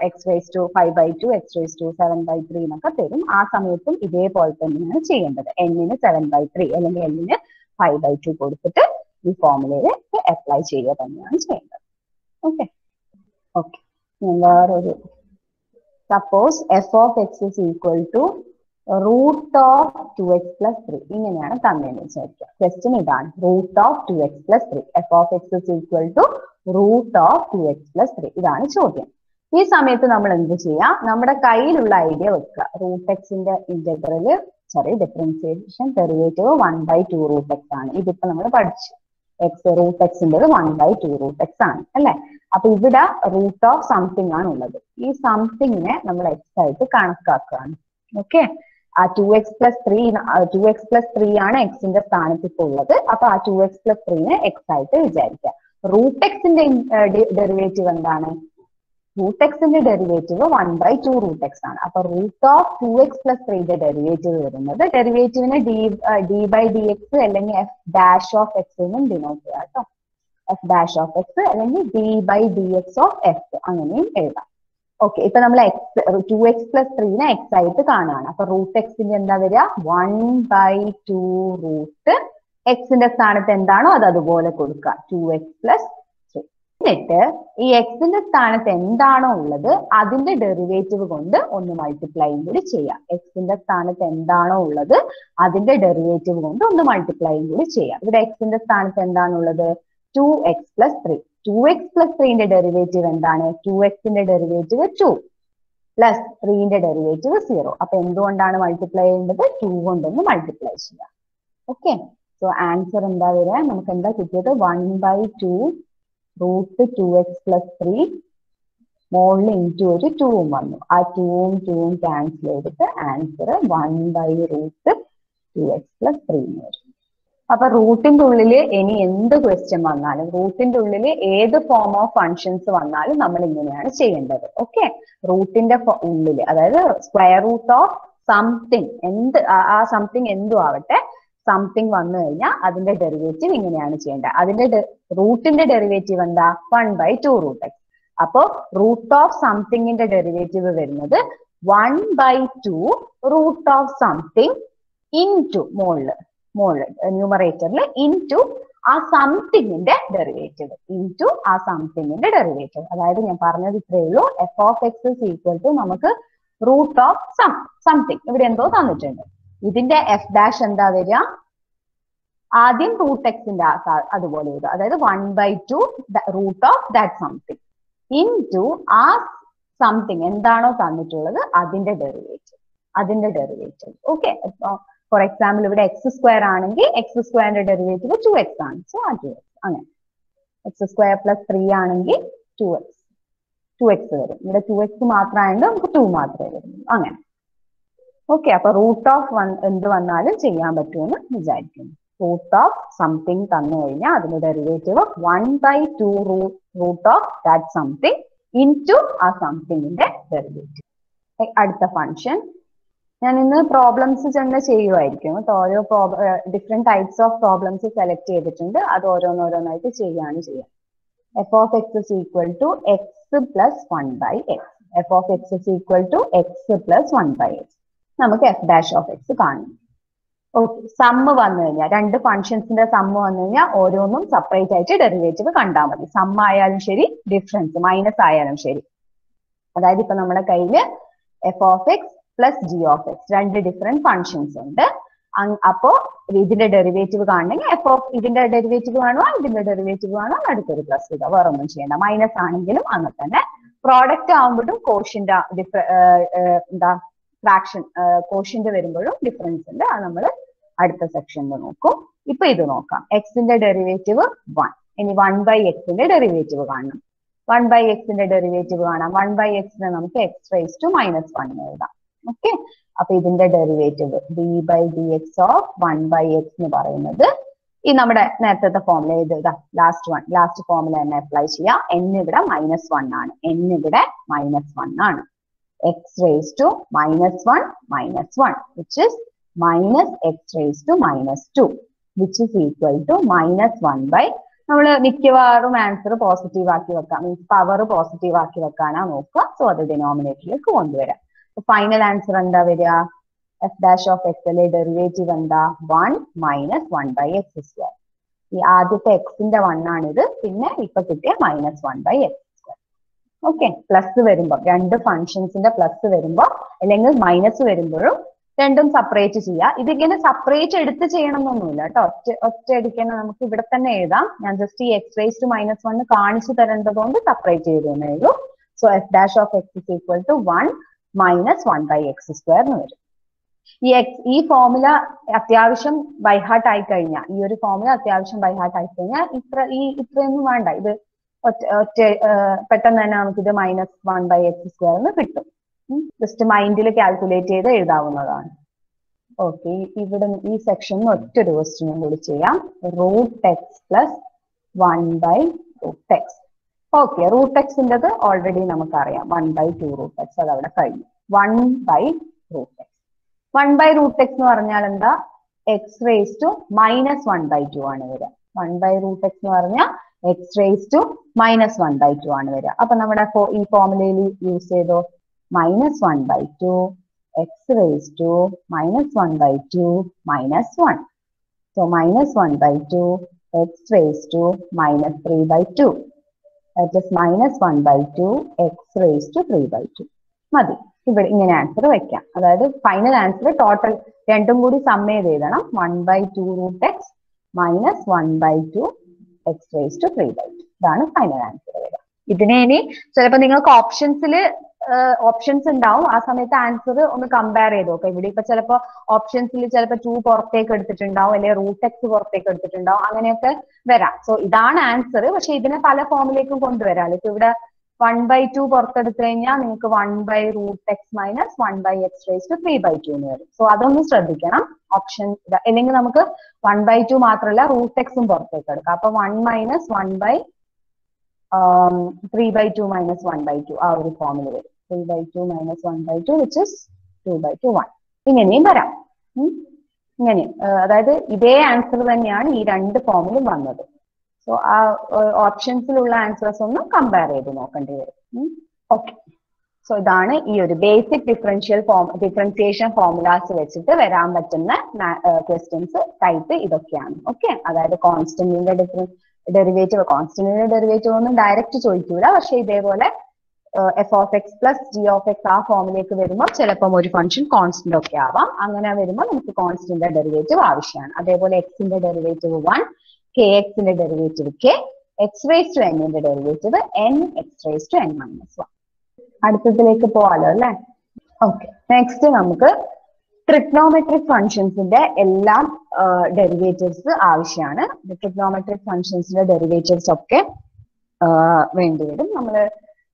X raise to five by two x raise to seven by three എന്നൊക്കെ തരും. ആ സമയത്തും ഇതേപോലെ തന്നെയാണ് ചെയ്യേണ്ടത്. എന്നിന് സെവൻ ബൈ ത്രീ അല്ലെങ്കിൽ എന്നിന് ഫൈവ് ബൈ ടു കൊടുത്തിട്ട് ഈ ഫോർമുലയിൽ അപ്ലൈ ചെയ്യുക തന്നെയാണ് ചെയ്യേണ്ടത്. ഓക്കെ ഓക്കെ വേറൊരു suppose f of x is equal to root of two x plus three ഇങ്ങനെയാണ് തന്നെയെന്ന് വിചാരിക്കുക. ക്വസ്റ്റ്യൻ ഇതാണ്. Root of two x plus three f of x is equal to root of two x plus three ഇതാണ് ചോദ്യം. ഈ സമയത്ത് നമ്മൾ എന്ത് ചെയ്യാം? നമ്മുടെ കയ്യിലുള്ള ഐഡിയ വെക്കുക. റൂട്ട് എക്സിന്റെ integral sorry differentiation derivative one by two root x ആണ്. ഇതിപ്പോ നമ്മൾ പഠിച്ചു. എക്സ് റൂട്ട് എക്സിന്റെ one by two root x ആണ് അല്ലെ? അപ്പൊ ഇവിടെ റൂട്ട് ഓഫ് സംതിങ് ആണ് ഉള്ളത്. ഈ സംതിങ്ങിനെ നമ്മൾ എക്സ് ആയിട്ട് കണക്കാക്കുകയാണ്. ഓക്കെ ആ two x plus three two x plus three ആണ് എക്സിന്റെ സ്ഥാനത്ത് ഇപ്പോൾ ഉള്ളത്. അപ്പൊ ആ ടു എക്സ് പ്ലസ് ത്രീനെ എക്സ് ആയിട്ട് വിചാരിക്കുക. റൂട്ട് എക്സിന്റെ ഡെറിവേറ്റീവ് എന്താണ്? റൂട്ട് എക്സിന്റെ derivative one by two root x ആണ് അപ്പൊ root of two x plus ത്രീയുടെ ഡെറിവേറ്റീവ് വരുന്നത് ഡെറിവേറ്റീവിനെ d d by d x അല്ലെങ്കിൽ എഫ് ഡാഷ് ഓഫ് എക്സ് എന്നും ഡിനോട്ട് ചെയ്യാം കേട്ടോ. എഫ് ഡാഷ് ഓഫ് എക്സ് അല്ലെങ്കിൽ d by d x of f അങ്ങനെയും എഴുതാം. ഓക്കെ ഇപ്പൊ നമ്മൾ എക്സ് ടു എക്സ് പ്ലസ് ത്രീനെ എക്സ് ആയിട്ട് കാണുകയാണ്. അപ്പൊ റൂട്ട് എക്സിന്റെ എന്താ വരിക? വൺ ബൈ ടു റൂട്ട് എക്സിന്റെ സ്ഥാനത്ത് എന്താണോ അത് അതുപോലെ കൊടുക്കുക. ടു എക്സ് പ്ലസ് ത്രീ എന്നിട്ട് ഈ എക്സിന്റെ സ്ഥാനത്ത് എന്താണോ ഉള്ളത് അതിന്റെ ഡെറിവേറ്റീവ് കൊണ്ട് ഒന്ന് മൾട്ടിപ്ലൈയും കൂടി ചെയ്യാം. എക്സിന്റെ സ്ഥാനത്ത് എന്താണോ ഉള്ളത് അതിന്റെ ഡെറിവേറ്റീവ് കൊണ്ട് ഒന്ന് മൾട്ടിപ്ലൈയും കൂടി ചെയ്യാം. ഇവിടെ എക്സിന്റെ സ്ഥാനത്ത് എന്താണുള്ളത് two x plus three two x plus ത്രീന്റെ derivative എന്താണ്? ടു എക്സിന്റെ ഡെറിവേറ്റീവ് ടു പ്ലസ് ത്രീന്റെ ഡെറിവേറ്റീവ് സീറോ അപ്പൊ എന്തുകൊണ്ടാണ് മൾട്ടിപ്ലൈ ചെയ്യേണ്ടത്? ടു കൊണ്ടൊന്ന് മൾട്ടിപ്ലൈ ചെയ്യാം. ഓക്കെ സോ ആൻസർ എന്താ വരിക? നമുക്ക് എന്താ കിട്ടിയത്? One by two root two x plus three മോളിൽ ഇന്റു ഒരു ടൂവും വന്നു. ആ ടൂവും ടൂവും ക്യാൻസൽ ചെയ്തിട്ട് answer one by root two x plus three എന്ന് വരും. അപ്പൊ റൂട്ടിന്റെ ഉള്ളിൽ ഇനി എന്ത് ക്വസ്റ്റ്യൻ വന്നാലും റൂട്ടിന്റെ ഉള്ളിൽ ഏത് ഫോം ഓഫ് ഫങ്ഷൻസ് വന്നാലും നമ്മൾ ഇങ്ങനെയാണ് ചെയ്യേണ്ടത്. ഓക്കെ റൂട്ടിന്റെ ഉള്ളിൽ അതായത് സ്ക്വയർ റൂട്ട് ഓഫ് സംതിങ് എന്ത് ആ സംതിങ് എന്തും ആവട്ടെ സംതിങ് വന്നു കഴിഞ്ഞാൽ അതിന്റെ ഡെറിവേറ്റീവ് ഇങ്ങനെയാണ് ചെയ്യേണ്ടത്. അതിന്റെ റൂട്ടിന്റെ ഡെറിവേറ്റീവ് എന്താ? One by two root x അപ്പോ റൂട്ട് ഓഫ് സംതിങ്ങിന്റെ ഡെറിവേറ്റീവ് വരുന്നത് one by two root of something into മോളിൽ മോൾ ന്യൂമറേറ്ററിൽ ഇൻ ടു ആ സംതിങ്ങിന്റെ ഡെറിവേറ്റീവ് ഇൻ ടു ആ സംതിങ്ങിന്റെ ഡെറിവേറ്റീവ് അതായത് ഞാൻ പറഞ്ഞത് ഇത്രയേ ഉള്ളൂ. F of x equal to നമുക്ക് റൂട്ട് ഓഫ് സം സംതിങ് ഇവിടെ എന്തോ തന്നിട്ടുണ്ട്. ഇതിന്റെ എഫ് ഡാഷ് എന്താ വരിക? ആദ്യം റൂട്ട് എക്സിന്റെ അതുപോലെ എഴുതുക. അതായത് one by two root of that something into ആ സംതിങ് എന്താണോ തന്നിട്ടുള്ളത് അതിന്റെ ഡെറിവേറ്റീവ് അതിന്റെ ഡെറിവേറ്റീവ് ഓക്കെ ഫോർ എക്സാമ്പിൾ ഇവിടെ എക്സ് സ്ക്വയർ ആണെങ്കിൽ എക്സ് സ്ക്വയറിന്റെ ഡെറിവേറ്റീവ് ടു എക്സ് ആണ്. സോ ആ ടു എക്സ് അങ്ങനെ. എക്സ് സ്ക്വയർ പ്ലസ് ത്രീ ആണെങ്കിൽ ടു എക്സ് ടു എക്സ് വരും. ഇവിടെ ടു എക്സ് മാത്രമായതുകൊണ്ട് നമുക്ക് ടു മാത്രമേ വരുന്നുള്ളൂ. അങ്ങനെ. ഓക്കെ അപ്പൊ റൂട്ട് ഓഫ് വൺ എന്ത് വന്നാലും ചെയ്യാൻ പറ്റുമെന്ന് വിചാരിക്കുന്നു. റൂട്ട് ഓഫ് സംതിങ് തന്നു കഴിഞ്ഞാൽ അതിന്റെ derivative one by two root of that something into ആ സംതിങ്ങിന്റെ ഡെറിവേറ്റീവ് അടുത്ത ഫംഗ്ഷൻ ഞാൻ ഇന്ന് പ്രോബ്ലംസ് തന്നെ ചെയ്യുമായിരിക്കും ഓരോ different types of problems select ചെയ്തിട്ടുണ്ട്. അത് ഓരോന്നോരോന്നായിട്ട് ചെയ്യാണ് ചെയ്യാം f of x is equal to x plus one by x f of x is equal to x plus one by x നമുക്ക് എഫ് ഡാഷ് ഓഫ് എക്സ് കാണും. ഓക്കെ സമ്മ് വന്നു കഴിഞ്ഞാൽ രണ്ട് ഫംഗ്ഷൻസിന്റെ സമ്മ് വന്നു കഴിഞ്ഞാൽ ഓരോന്നും സെപ്പറേറ്റ് ആയിട്ട് ഡെറിവേറ്റീവ് കണ്ടാൽ മതി. സമ്മ് ആയാലും ശരി ഡിഫറൻസ് മൈനസ് ആയാലും ശരി. അതായത് ഇപ്പൊ നമ്മുടെ കയ്യിൽ f of x plus g of x രണ്ട് ഡിഫറെന്റ് ഫംഗ്ഷൻസ് ഉണ്ട്. അപ്പോ ഇതിന്റെ ഡെറിവേറ്റീവ് കാണണമെങ്കിൽ എഫ് ഓഫ് ഇതിന്റെ ഡെറിവേറ്റീവ് കാണുക ഇതിന്റെ ഡെറിവേറ്റീവ് കാണുക അടുത്തൊരു പ്ലസ് ഇടുക. വേറെ ഒന്നും ചെയ്യണ്ട. മൈനസ് ആണെങ്കിലും അങ്ങനെ തന്നെ. പ്രോഡക്റ്റ് ആകുമ്പോഴും കോഷ്യന്റ് എന്താ ഫ്രാക്ഷൻ കോഷ്യന്റ് വരുമ്പോഴും ഡിഫറൻസ് ഉണ്ട്. അത് നമ്മൾ അടുത്ത സെക്ഷനിൽ നോക്കും. ഇപ്പൊ ഇത് നോക്കാം. എക്സിന്റെ ഡെറിവേറ്റീവ് വൺ ഇനി വൺ ബൈ എക്സിന്റെ ഡെറിവേറ്റീവ് കാണണം. വൺ ബൈ എക്സിന്റെ ഡെറിവേറ്റീവ് കാണാം. വൺ ബൈ എക്സിനെ നമുക്ക് x raise to minus one എഴുതാം. ഓക്കെ അപ്പൊ ഇതിന്റെ derivative d by d x of one by x എന്ന് പറയുന്നത് ഈ നമ്മുടെ നേരത്തെ ഫോർമുല ഇത് ലാസ്റ്റ് വൺ ലാസ്റ്റ് ഫോമുല തന്നെ അപ്ലൈ ചെയ്യാം. എൻ ഇവിടെ മൈനസ് വൺ ആണ്. എൻ ഇവിടെ മൈനസ് വൺ ആണ്. X raise to minus one minus one which is minus x raise to minus two which is equal to minus one by നമ്മൾ മിക്കവാറും ആൻസർ പോസിറ്റീവ് ആക്കി വെക്കാം. മീൻസ് പവർ പോസിറ്റീവ് ആക്കി വെക്കാനാ നോക്കുക. സോ അത് ഡിനോമിനേറ്ററിലേക്ക് കൊണ്ടുവരാം. ഫൈനൽ ആൻസർ എന്താ വരിക? എഫ് ഡാഷ് ഓഫ് എക്സിലെ ഡെറിവേറ്റീവ് എന്താ? One minus one by x square ഈ ആദ്യത്തെ എക്സിന്റെ വൺ ആണിത്. പിന്നെ ഇപ്പൊ കിട്ടിയ minus one by x okay plus വരുമ്പോൾ രണ്ട് ഫംഗ്ഷൻസിന്റെ പ്ലസ് വരുമ്പോൾ അല്ലെങ്കിൽ മൈനസ് വരുമ്പോഴും രണ്ടും സെപ്പറേറ്റ് ചെയ്യുക ഇതിങ്ങനെ സെപ്പറേറ്റ് എടുത്ത് ചെയ്യണം എന്നൊന്നുമില്ല കേട്ടോ. ഒറ്റ ഒറ്റ അടിക്കുന്ന നമുക്ക് ഇവിടെ തന്നെ എഴുതാം. ഞാൻ ജസ്റ്റ് ഈ x raise to minus one കാണിച്ചു തരേണ്ടത് കൊണ്ട് സെപ്പറേറ്റ് ചെയ്തു തന്നെ ഉള്ളൂ. So f dash of x is equal to one minus one by x square എന്ന് വരും. ഈ എക്സ് ഈ ഫോർമുല അത്യാവശ്യം ബൈഹാർട്ട് ആയി കഴിഞ്ഞാൽ ഈ ഒരു ഫോർമുല അത്യാവശ്യം ബൈഹാർട്ട് ആയി കഴിഞ്ഞാൽ ഇത്ര ഈ ഇത്രയൊന്നും വേണ്ട. ഇത് ഒറ്റ ഒറ്റ പെട്ടെന്ന് തന്നെ നമുക്കിത് minus one by x square എന്ന് കിട്ടും. ജസ്റ്റ് മൈൻഡിൽ കാൽക്കുലേറ്റ് ചെയ്ത് എഴുതാവുന്നതാണ്. ഓക്കെ ഇവിടെ ഈ സെക്ഷനിൽ ഒറ്റൊരു ക്വസ്റ്റ്യനും കൂടി ചെയ്യാം. Root x plus one by root x okay root എക്സിന്റെത് already നമുക്കറിയാം. One by two root x അത് അവിടെ കഴിഞ്ഞു. One by root x one by root x എന്ന് പറഞ്ഞാൽ എന്താ? X raise to minus one by two ആണ് വരിക. വൺ ബൈ റൂട്ട് എക്സ് എന്ന് പറഞ്ഞാൽ x raise to minus one by two ആണ് വരിക. അപ്പൊ നമ്മുടെ ഈ ഫോർമുലയിൽ യൂസ് ചെയ്തോ? Minus one by two x raise to minus one by two minus one so minus one by two x raise to minus three by two is minus one by two x raise to three by two മതി. ഇവിടെ ഇങ്ങനെ ആൻസർ വെക്കാം. അതായത് ഫൈനൽ ആൻസർ ടോട്ടൽ രണ്ടും കൂടി സമ്മേത് എഴുതണം. One by two root x minus one by two x raise to three by two ഇതാണ് ഫൈനൽ ആൻസർ വരിക. ഇതിനെ ഇനി ചിലപ്പോൾ നിങ്ങൾക്ക് ഓപ്ഷൻസിൽ ഓപ്ഷൻസ് ഉണ്ടാവും. ആ സമയത്ത് ആൻസർ ഒന്ന് കമ്പയർ ചെയ്ത് നോക്കാം. ഇവിടെ ഇപ്പൊ ചിലപ്പോ ഓപ്ഷൻസിൽ ചിലപ്പോൾ ടു പുറത്തേക്ക് എടുത്തിട്ടുണ്ടാവും അല്ലെങ്കിൽ റൂട്ട് എക്സ് പുറത്തേക്ക് എടുത്തിട്ടുണ്ടാവും അങ്ങനെയൊക്കെ വരാം. സോ ഇതാണ് ആൻസർ പക്ഷെ ഇതിനെ പല ഫോമിലേക്കും കൊണ്ടുവരാം. ഇപ്പൊ ഇവിടെ വൺ ബൈ ടു പുറത്തെടുത്തു കഴിഞ്ഞാൽ നിങ്ങൾക്ക് one by root x minus one by x raise to three by two എന്ന് വരും. സോ അതൊന്ന് ശ്രദ്ധിക്കണം. ഓപ്ഷൻ അല്ലെങ്കിൽ നമുക്ക് വൺ ബൈ ടു മാത്രമല്ല റൂട്ട് എക്സും പുറത്തേക്ക് എടുക്കാം. അപ്പൊ one minus one by three by two minus one by two ആ ഒരു ഫോമിൽ വരും. Three by two minus one by two which is two by two one ഇങ്ങനെയും വരാം. ഇങ്ങനെ അതായത് ഇതേ ആൻസർ തന്നെയാണ് ഈ രണ്ട് ഫോമിലും വന്നത്. സോ ആ ഓപ്ഷൻസിലുള്ള ആൻസേഴ്സ് ഒന്ന് കമ്പയർ ചെയ്ത് നോക്കേണ്ടി വരും. ഓക്കെ സോ ഇതാണ് ഈ ഒരു basic differential form differentiation formulas വെച്ചിട്ട് വരാൻ പറ്റുന്ന ക്വസ്റ്റ്യൻസ് ടൈപ്പ് ഇതൊക്കെയാണ്. ഓക്കെ അതായത് കോൺസ്റ്റന്റിന്റെ ഡിഫറൻസ് ഡെറിവേറ്റീവ് കോൺസ്റ്റന്റിന്റെ ഡെറിവേറ്റീവ് ഒന്നും ഡയറക്റ്റ് ചോദിക്കൂല. പക്ഷെ ഇതേപോലെ f of x plus g of x ആ ഫോമിലേക്ക് വരുമ്പോൾ ചിലപ്പം ഒരു ഫംഗ്ഷൻ കോൺസ്റ്റന്റ് ഒക്കെ ആവാം. അങ്ങനെ വരുമ്പോൾ നമുക്ക് കോൺസ്റ്റന്റിന്റെ ഡെറിവേറ്റീവ് ആവശ്യമാണ്. അതേപോലെ എക്സിന്റെ ഡെറിവേറ്റീവ് വൺ കെ എക്സിന്റെ derivative K X raise to എന്നിന്റെ derivative N X raise to N minus one അടുത്തതിലേക്ക് പോവാലോ അല്ലെ? ഓക്കെ നെക്സ്റ്റ് നമുക്ക് ട്രിഗ്നോമെട്രിക് ഫംഗ്ഷൻസിന്റെ എല്ലാം ഡെറിവേറ്റീവ്സ് ആവശ്യമാണ് ട്രിഗ്നോമെട്രിക് ഫംഗ്ഷൻസിന്റെ ഡെറിവേറ്റീവ്സ് ഒക്കെ വേണ്ടിവരും നമ്മൾ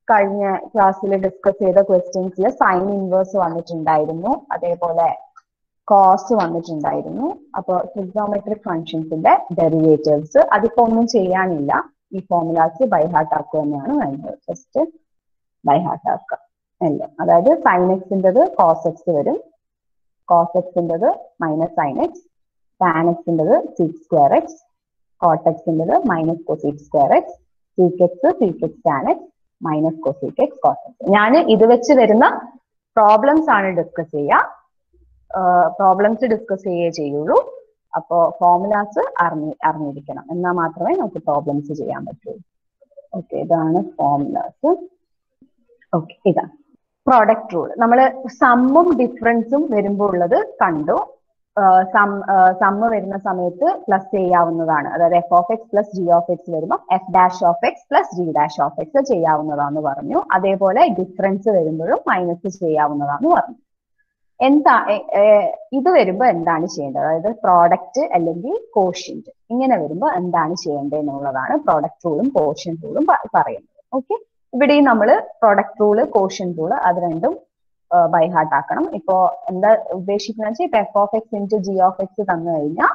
കഴിഞ്ഞ ക്ലാസ്സിൽ ഡിസ്കസ് ചെയ്ത ക്വസ്റ്റ്യൻസിൽ സൈൻ ഇൻവേഴ്സ് വന്നിട്ടുണ്ടായിരുന്നു. അതേപോലെ കോസ് വന്നിട്ടുണ്ടായിരുന്നു. അപ്പോൾ ട്രിഗോമെട്രിക് ഫംഗ്ഷൻസിന്റെ ഡെറിവേറ്റീവ്സ് അതിപ്പോ ഒന്നും ചെയ്യാനില്ല. ഈ ഫോർമുലാസ് ബൈഹാർട്ട് ആക്കുക തന്നെയാണ് വേണ്ടത്. ജസ്റ്റ് ബൈഹാർട്ട് ആക്കുക. എല്ലാം അതായത് സൈൻ എക്സിന്റെത് കോസ് എക്സ് വരും. കോസ് എക്സിന്റെത് മൈനസ് സൈൻ എക്സ് ടാൻ എക്സിന്റെത് sec square x cot എക്സിന്റെത് minus cosec square x sec x sec x tan x minus cosec x cos x ഞാൻ ഇത് വെച്ച് വരുന്ന പ്രോബ്ലംസ് ആണ് ഡിസ്കസ് ചെയ്യുക. പ്രോബ്ലംസ് ഡിസ്കസ് ചെയ്യേ ചെയ്യുള്ളൂ. അപ്പോ ഫോർമുലാസ് അറിഞ്ഞി അറിഞ്ഞിരിക്കണം. എന്നാൽ മാത്രമേ നമുക്ക് പ്രോബ്ലംസ് ചെയ്യാൻ പറ്റുള്ളൂ ഓക്കെ ഇതാണ് ഫോർമുലാസ് ഓക്കെ ഇതാണ് പ്രോഡക്റ്റ് റൂൾ നമ്മൾ സമ്മും ഡിഫറൻസും വരുമ്പോൾ ഉള്ളത് കണ്ടു. സമ്മ് വരുന്ന സമയത്ത് പ്ലസ് ചെയ്യാവുന്നതാണ്. അതായത് f of x plus g of x വരുമ്പോൾ f dash of x plus g dash of x ചെയ്യാവുന്നതാന്ന് പറഞ്ഞു. അതേപോലെ ഡിഫറൻസ് വരുമ്പോഴും മൈനസ് ചെയ്യാവുന്നതാന്ന് പറഞ്ഞു. എന്താ ഇത് വരുമ്പോൾ എന്താണ് ചെയ്യേണ്ടത്? അതായത് പ്രോഡക്റ്റ് അല്ലെങ്കിൽ കോഷ്യന്റ് ഇങ്ങനെ വരുമ്പോൾ എന്താണ് ചെയ്യേണ്ടത് എന്നുള്ളതാണ് പ്രോഡക്റ്റ് റൂളും കോഷ്യൻ റൂളും പറയുന്നത്. ഓക്കെ ഇവിടെയും നമ്മൾ പ്രോഡക്റ്റ് റൂൾ കോഷ്യൻ റൂൾ അത് രണ്ടും ബൈ ഹാർട്ട് ആക്കണം. ഇപ്പോ എന്താ ഉദ്ദേശിക്കുന്നത് വെച്ചാൽ ഇപ്പൊ f of x into g of x തന്നു കഴിഞ്ഞാൽ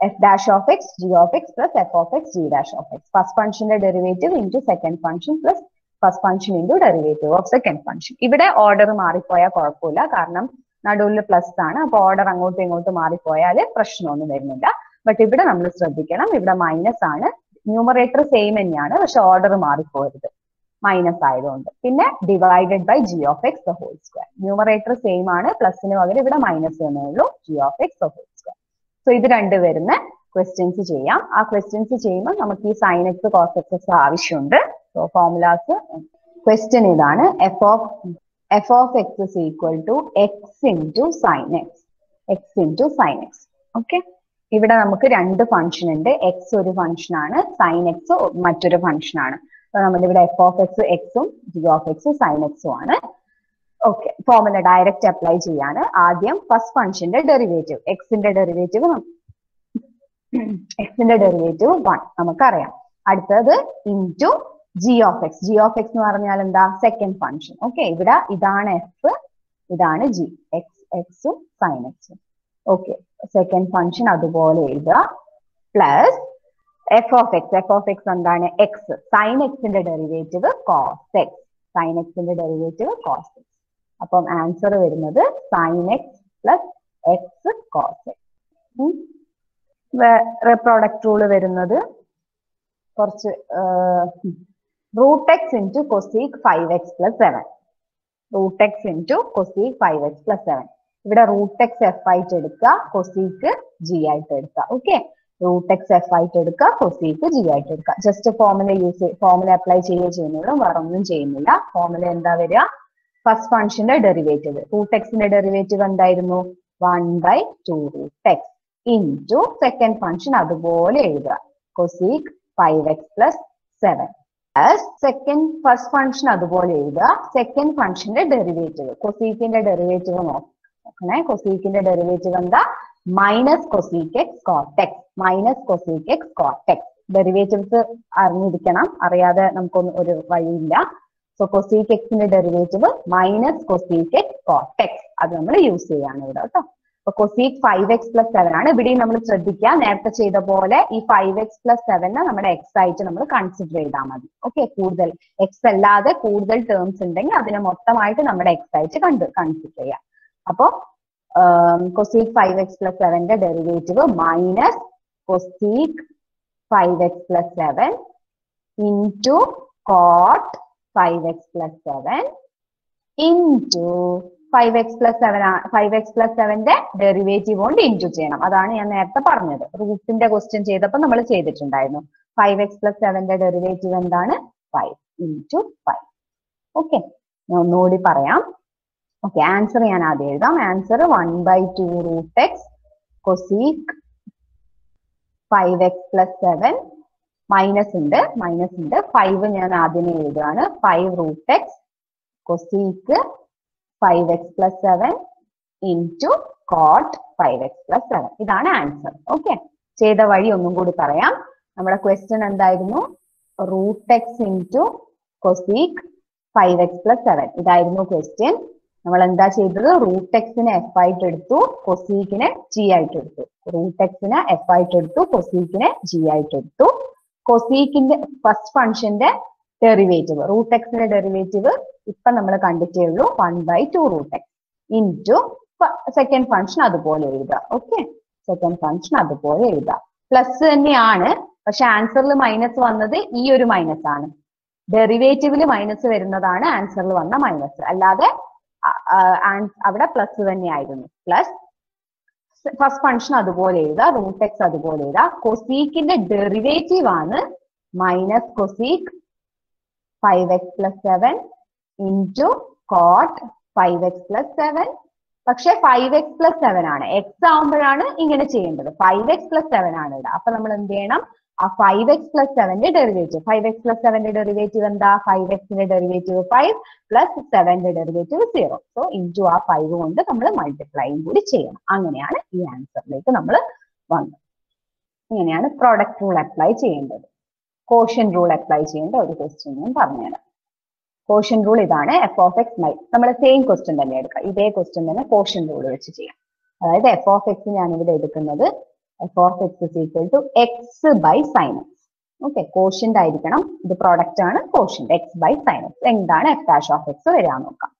f dash of x g of x plus f of x g dash of x first ഫംഗ്ഷന്റെ derivative into second function plus first function into derivative of second function ഇവിടെ ഓർഡർ മാറിപ്പോയാൽ കുഴപ്പമില്ല. കാരണം നടുവിൽ പ്ലസ് ആണ്. അപ്പൊ ഓർഡർ അങ്ങോട്ടും ഇങ്ങോട്ടും മാറിപ്പോയാൽ പ്രശ്നമൊന്നും വരുന്നില്ല. ബട്ട് ഇവിടെ നമ്മൾ ശ്രദ്ധിക്കണം. ഇവിടെ മൈനസ് ആണ്. ന്യൂമറേറ്റർ സെയിം തന്നെയാണ്. പക്ഷെ ഓർഡർ മാറിപ്പോരുത് മൈനസ് ആയതുകൊണ്ട്. പിന്നെ divided by g of x whole square numerator same ആണ്. പ്ലസിന് പകരം ഇവിടെ മൈനസ് തന്നെ ഉള്ളൂ. G of x whole square so ഇത് രണ്ട് വരുന്ന ക്വസ്റ്റ്യൻസ് ചെയ്യാം. ആ ക്വസ്റ്റ്യൻസ് ചെയ്യുമ്പോൾ നമുക്ക് ഈ സൈൻ എക്സ് കോസ് എക്സ് ആവശ്യമുണ്ട്. സോ ഫോർമുലാസ് ക്വസ്റ്റ്യൻ ഇതാണ്. F of f of x is equal to x into sine x x into sine x okay ഇവിടെ നമുക്ക് രണ്ട് ഫംഗ്ഷൻ ഉണ്ട്. എക്സ് ഒരു ഫംഗ്ഷൻ ആണ് സൈൻ എക്സ് മറ്റൊരു ഫംഗ്ഷൻ ആണ്. അപ്പൊ നമ്മളിവിടെ എഫ് ഓഫ് എക്സ് എക്സും ജി ഓഫ് എക്സ് സൈൻ എക്സും ആണ്. ഓക്കെ ഫോർമുല ഡയറക്റ്റ് അപ്ലൈ ചെയ്യാണ്. ആദ്യം ഫസ്റ്റ് ഫംഗ്ഷന്റെ ഡെറിവേറ്റീവ് എക്സിന്റെ ഡെറിവേറ്റീവ് എക്സിന്റെ ഡെറിവേറ്റീവ് വൺ നമുക്കറിയാം. അടുത്തത് into g of x g of x എന്ന് പറഞ്ഞാൽ എന്താ? സെക്കൻഡ് ഫംഗ്ഷൻ ഓക്കെ ഇവിടെ ഇതാണ് എഫ് ഇതാണ് ജി എക്സ് എക്സും സൈൻ എക്സും ഓക്കെ സെക്കൻഡ് ഫംഗ്ഷൻ അതുപോലെ എഴുതുക. Plus f of x f of x എന്താണ്? എക്സ് സൈൻ എക്സിന്റെ ഡെറിവേറ്റീവ് കോസ് എക്സ് സൈൻ എക്സിന്റെ ഡെറിവേറ്റീവ് കോസ് എക്സ് അപ്പം ആൻസർ വരുന്നത് sine x plus x cos x product rule വരുന്നത് കുറച്ച് root x into cosec five x plus seven. Root x into cosec five x plus seven. ഇവിടെ റൂട്ട് എക്സ് എഫ് ആയിട്ട് എടുക്കുക കൊസീക്ക് ജി ആയിട്ട് എടുക്കുക. ഓക്കെ റൂട്ട് എക്സ് എഫ് ആയിട്ട് എടുക്കുക കൊസീക്ക് ജി ആയിട്ട് എടുക്കുക. Just formula use formula apply ചെയ്യുക ചെയ്യുന്നുള്ളൂ വേറെ ഒന്നും ചെയ്യുന്നില്ല. ഫോർമുല എന്താ വരിക? ഫസ്റ്റ് ഫംഗ്ഷന്റെ ഡെറിവേറ്റീവ് റൂട്ട് എക്സിന്റെ ഡെറിവേറ്റീവ് എന്തായിരുന്നു? One by two root x into second function അതുപോലെ എഴുതുക. Cosec five x plus seven second first function അതുപോലെ എഴുതുക. സെക്കൻഡ് ഫംഗ്ഷന്റെ ഡെറിവേറ്റീവ് കൊസീക്കിന്റെ ഡെറിവേറ്റീവ് നോക്കണേ. കൊസീക്കിന്റെ ഡെറിവേറ്റീവ് എന്താ? Minus cosec x cot minus cosec x cot derivatives അറിഞ്ഞിരിക്കണം. അറിയാതെ നമുക്കൊന്നും ഒരു വഴിയില്ല. സോ കൊസീക്ക് എക്സിന്റെ derivative minus cosec x cot അത് നമ്മൾ യൂസ് ചെയ്യാണ് ഇവിടെ കേട്ടോ. അപ്പൊ cosec five x plus seven ആണ്. ഇവിടെയും നമ്മൾ ശ്രദ്ധിക്കുക. നേരത്തെ ചെയ്ത പോലെ ഈ ഫൈവ് എക്സ് പ്ലസ് സെവനെ നമ്മുടെ എക്സ് ആയിട്ട് നമ്മൾ കൺസിഡർ ചെയ്താൽ മതി. ഓക്കെ കൂടുതൽ എക്സ് അല്ലാതെ കൂടുതൽ ടേംസ് ഉണ്ടെങ്കിൽ അതിനെ മൊത്തമായിട്ട് നമ്മുടെ എക്സ് ആയിട്ട് കണ്ട് കൺസിഡർ ചെയ്യാം. അപ്പോ cosec five X plus സെവന്റെ derivative minus cosec five x plus seven into cot five x plus seven into five x plus seven five x plus സെവന്റെ derivative കൊണ്ട് ഇന്റു ചെയ്യണം. അതാണ് ഞാൻ നേരത്തെ പറഞ്ഞത്. റൂട്ടിന്റെ ക്വസ്റ്റ്യൻ ചെയ്തപ്പോൾ നമ്മൾ ചെയ്തിട്ടുണ്ടായിരുന്നു. ഫൈവ് എക്സ് പ്ലസ് സെവന്റെ ഡെറിവേറ്റീവ് എന്താണ്? ഫൈവ് ഇന്റു ഫൈവ് ഓക്കെ ഞാൻ ഒന്നുകൂടി പറയാം. ഓക്കെ ആൻസർ ഞാൻ ആദ്യം എഴുതാം. Answer one by two root x cosec five x plus seven minus ഉണ്ട് മൈനസ് ഉണ്ട് ഫൈവ് ഞാൻ ആദ്യമേ എഴുതുകയാണ് five root x cosec five x plus seven into cot five x plus seven ഇതാണ് ആൻസർ ഓക്കെ ചെയ്ത വഴി ഒന്നും കൂടി പറയാം. നമ്മുടെ ക്വസ്റ്റ്യൻ എന്തായിരുന്നു? Root x into cosec five x plus seven ഇതായിരുന്നു ക്വസ്റ്റ്യൻ നമ്മൾ എന്താ ചെയ്തത്? റൂട്ട് എക്സിനെ എഫ് ആയിട്ട് എടുത്തു കൊസീക്കിനെ ജി ആയിട്ട് എടുത്തു. റൂട്ട് എക്സിനെ എഫ് ആയിട്ട് എടുത്തു കൊസീക്കിനെ ജി ആയിട്ട് എടുത്തു. കൊസീക്കിന്റെ ഫസ്റ്റ് ഫംഗ്ഷന്റെ ഡെറിവേറ്റീവ് റൂട്ട് എക്സിന്റെ ഡെറിവേറ്റീവ് ഇപ്പൊ നമ്മൾ കണ്ടിട്ടേ ഉള്ളൂ one by two root x into second function അതുപോലെ എഴുതുക. ഓക്കെ സെക്കൻഡ് ഫംഗ്ഷൻ അതുപോലെ എഴുതുക. പ്ലസ് തന്നെയാണ് പക്ഷെ ആൻസറിൽ മൈനസ് വന്നത് ഈ ഒരു മൈനസ് ആണ്. ഡെറിവേറ്റീവിൽ മൈനസ് വരുന്നതാണ് ആൻസറിൽ വന്ന മൈനസ് അല്ലാതെ അവിടെ പ്ലസ് തന്നെയായിരുന്നു പ്ലസ് ഫസ്റ്റ് ഫംഗ്ഷൻ അതുപോലെ എഴുതുക റൂട്ട് എക്സ് അതുപോലെ എഴുതുക. കൊസീക്കിന്റെ ഡെറിവേറ്റീവ് ആണ് minus cosec five x plus seven into cot five x plus seven പക്ഷെ ഫൈവ് എക്സ് പ്ലസ് സെവൻ ആണ്. എക്സ് ആവുമ്പോഴാണ് ഇങ്ങനെ ചെയ്യേണ്ടത്. ഫൈവ് എക്സ് പ്ലസ് സെവൻ ആണ് ഇവിടെ. അപ്പൊ നമ്മൾ എന്ത് ചെയ്യണം? ആ ഫൈവ് എക്സ് പ്ലസ് സെവന്റെ ഡെറിവേറ്റീവ് ഫൈവ് എക്സ് പ്ലസ് സെവന്റെ ഡെറിവേറ്റീവ് എന്താ? ഫൈവ് എക്സിന്റെ ഡെറിവേറ്റീവ് ഫൈവ് പ്ലസ് സെവന്റെ ഡെറിവേറ്റീവ് സീറോ സോ ഇന്റു ആ ഫൈവ് കൊണ്ട് നമ്മൾ മൾട്ടിപ്ലൈയും കൂടി ചെയ്യണം. അങ്ങനെയാണ് ഈ ആൻസറിലേക്ക് നമ്മൾ വന്നത്. ഇങ്ങനെയാണ് പ്രോഡക്റ്റ് റൂൾ അപ്ലൈ ചെയ്യേണ്ടത്. കോഷ്യൻ റൂൾ അപ്ലൈ ചെയ്യേണ്ട ഒരു ക്വസ്റ്റ്യൻ ഞാൻ പറഞ്ഞുതരാം. കോഷ്യൻ റൂൾ ഇതാണ് എഫ് ഓഫ് എക്സ് മൈ നമ്മൾ സെയിം ക്വസ്റ്റ്യൻ തന്നെ എടുക്കാം. ഇതേ ക്വസ്റ്റ്യൻ തന്നെ കോഷൻ റൂൾ വെച്ച് ചെയ്യാം. അതായത് എഫ് ഓഫ് എക്സ് ഞാൻ ഇവിടെ എടുക്കുന്നത് f of x is equal to x by sine okay quotient ആയിരിക്കണം. ഇത് പ്രോഡക്റ്റ് ആണ് കോഷ്യന്റ് എക്സ് ബൈ സൈൻ എന്താണ് എഫ് ഡാഷ് ഓഫ് എക്സ് വരാൻ നോക്കാം.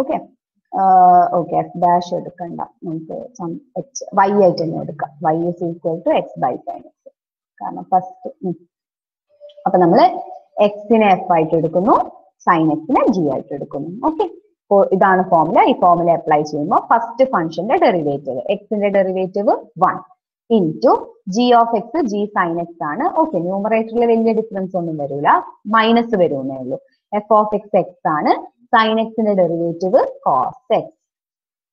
ഓക്കെ ഓക്കെ എഫ് ഡാഷ് എടുക്കണ്ട. നമുക്ക് എക്സ് വൈ ആയിട്ട് തന്നെ എടുക്കാം. Y is equal to x by sine x കാരണം ഫസ്റ്റ് അപ്പൊ നമ്മൾ എക്സിനെ എഫ് ആയിട്ട് എടുക്കുന്നു. സൈൻ എക്സിനെ ജി ആയിട്ട് എടുക്കുന്നു. ഓക്കെ ഇതാണ് ഫോർമുല ഈ ഫോർമുല അപ്ലൈ ചെയ്യുമ്പോൾ ഫസ്റ്റ് ഫംഗ്ഷന്റെ ഡെറിവേറ്റീവ് എക്സിന്റെ derivative one into g of x g sine ആണ്. ഓക്കെ ന്യൂമറേറ്ററിൽ വലിയ ഡിഫറൻസ് ഒന്നും വരില്ല മൈനസ് വരുന്നേ ഉള്ളൂ. എഫ് ഓഫ് എക്സ് എക്സ് ആണ്. Sine derivative cos x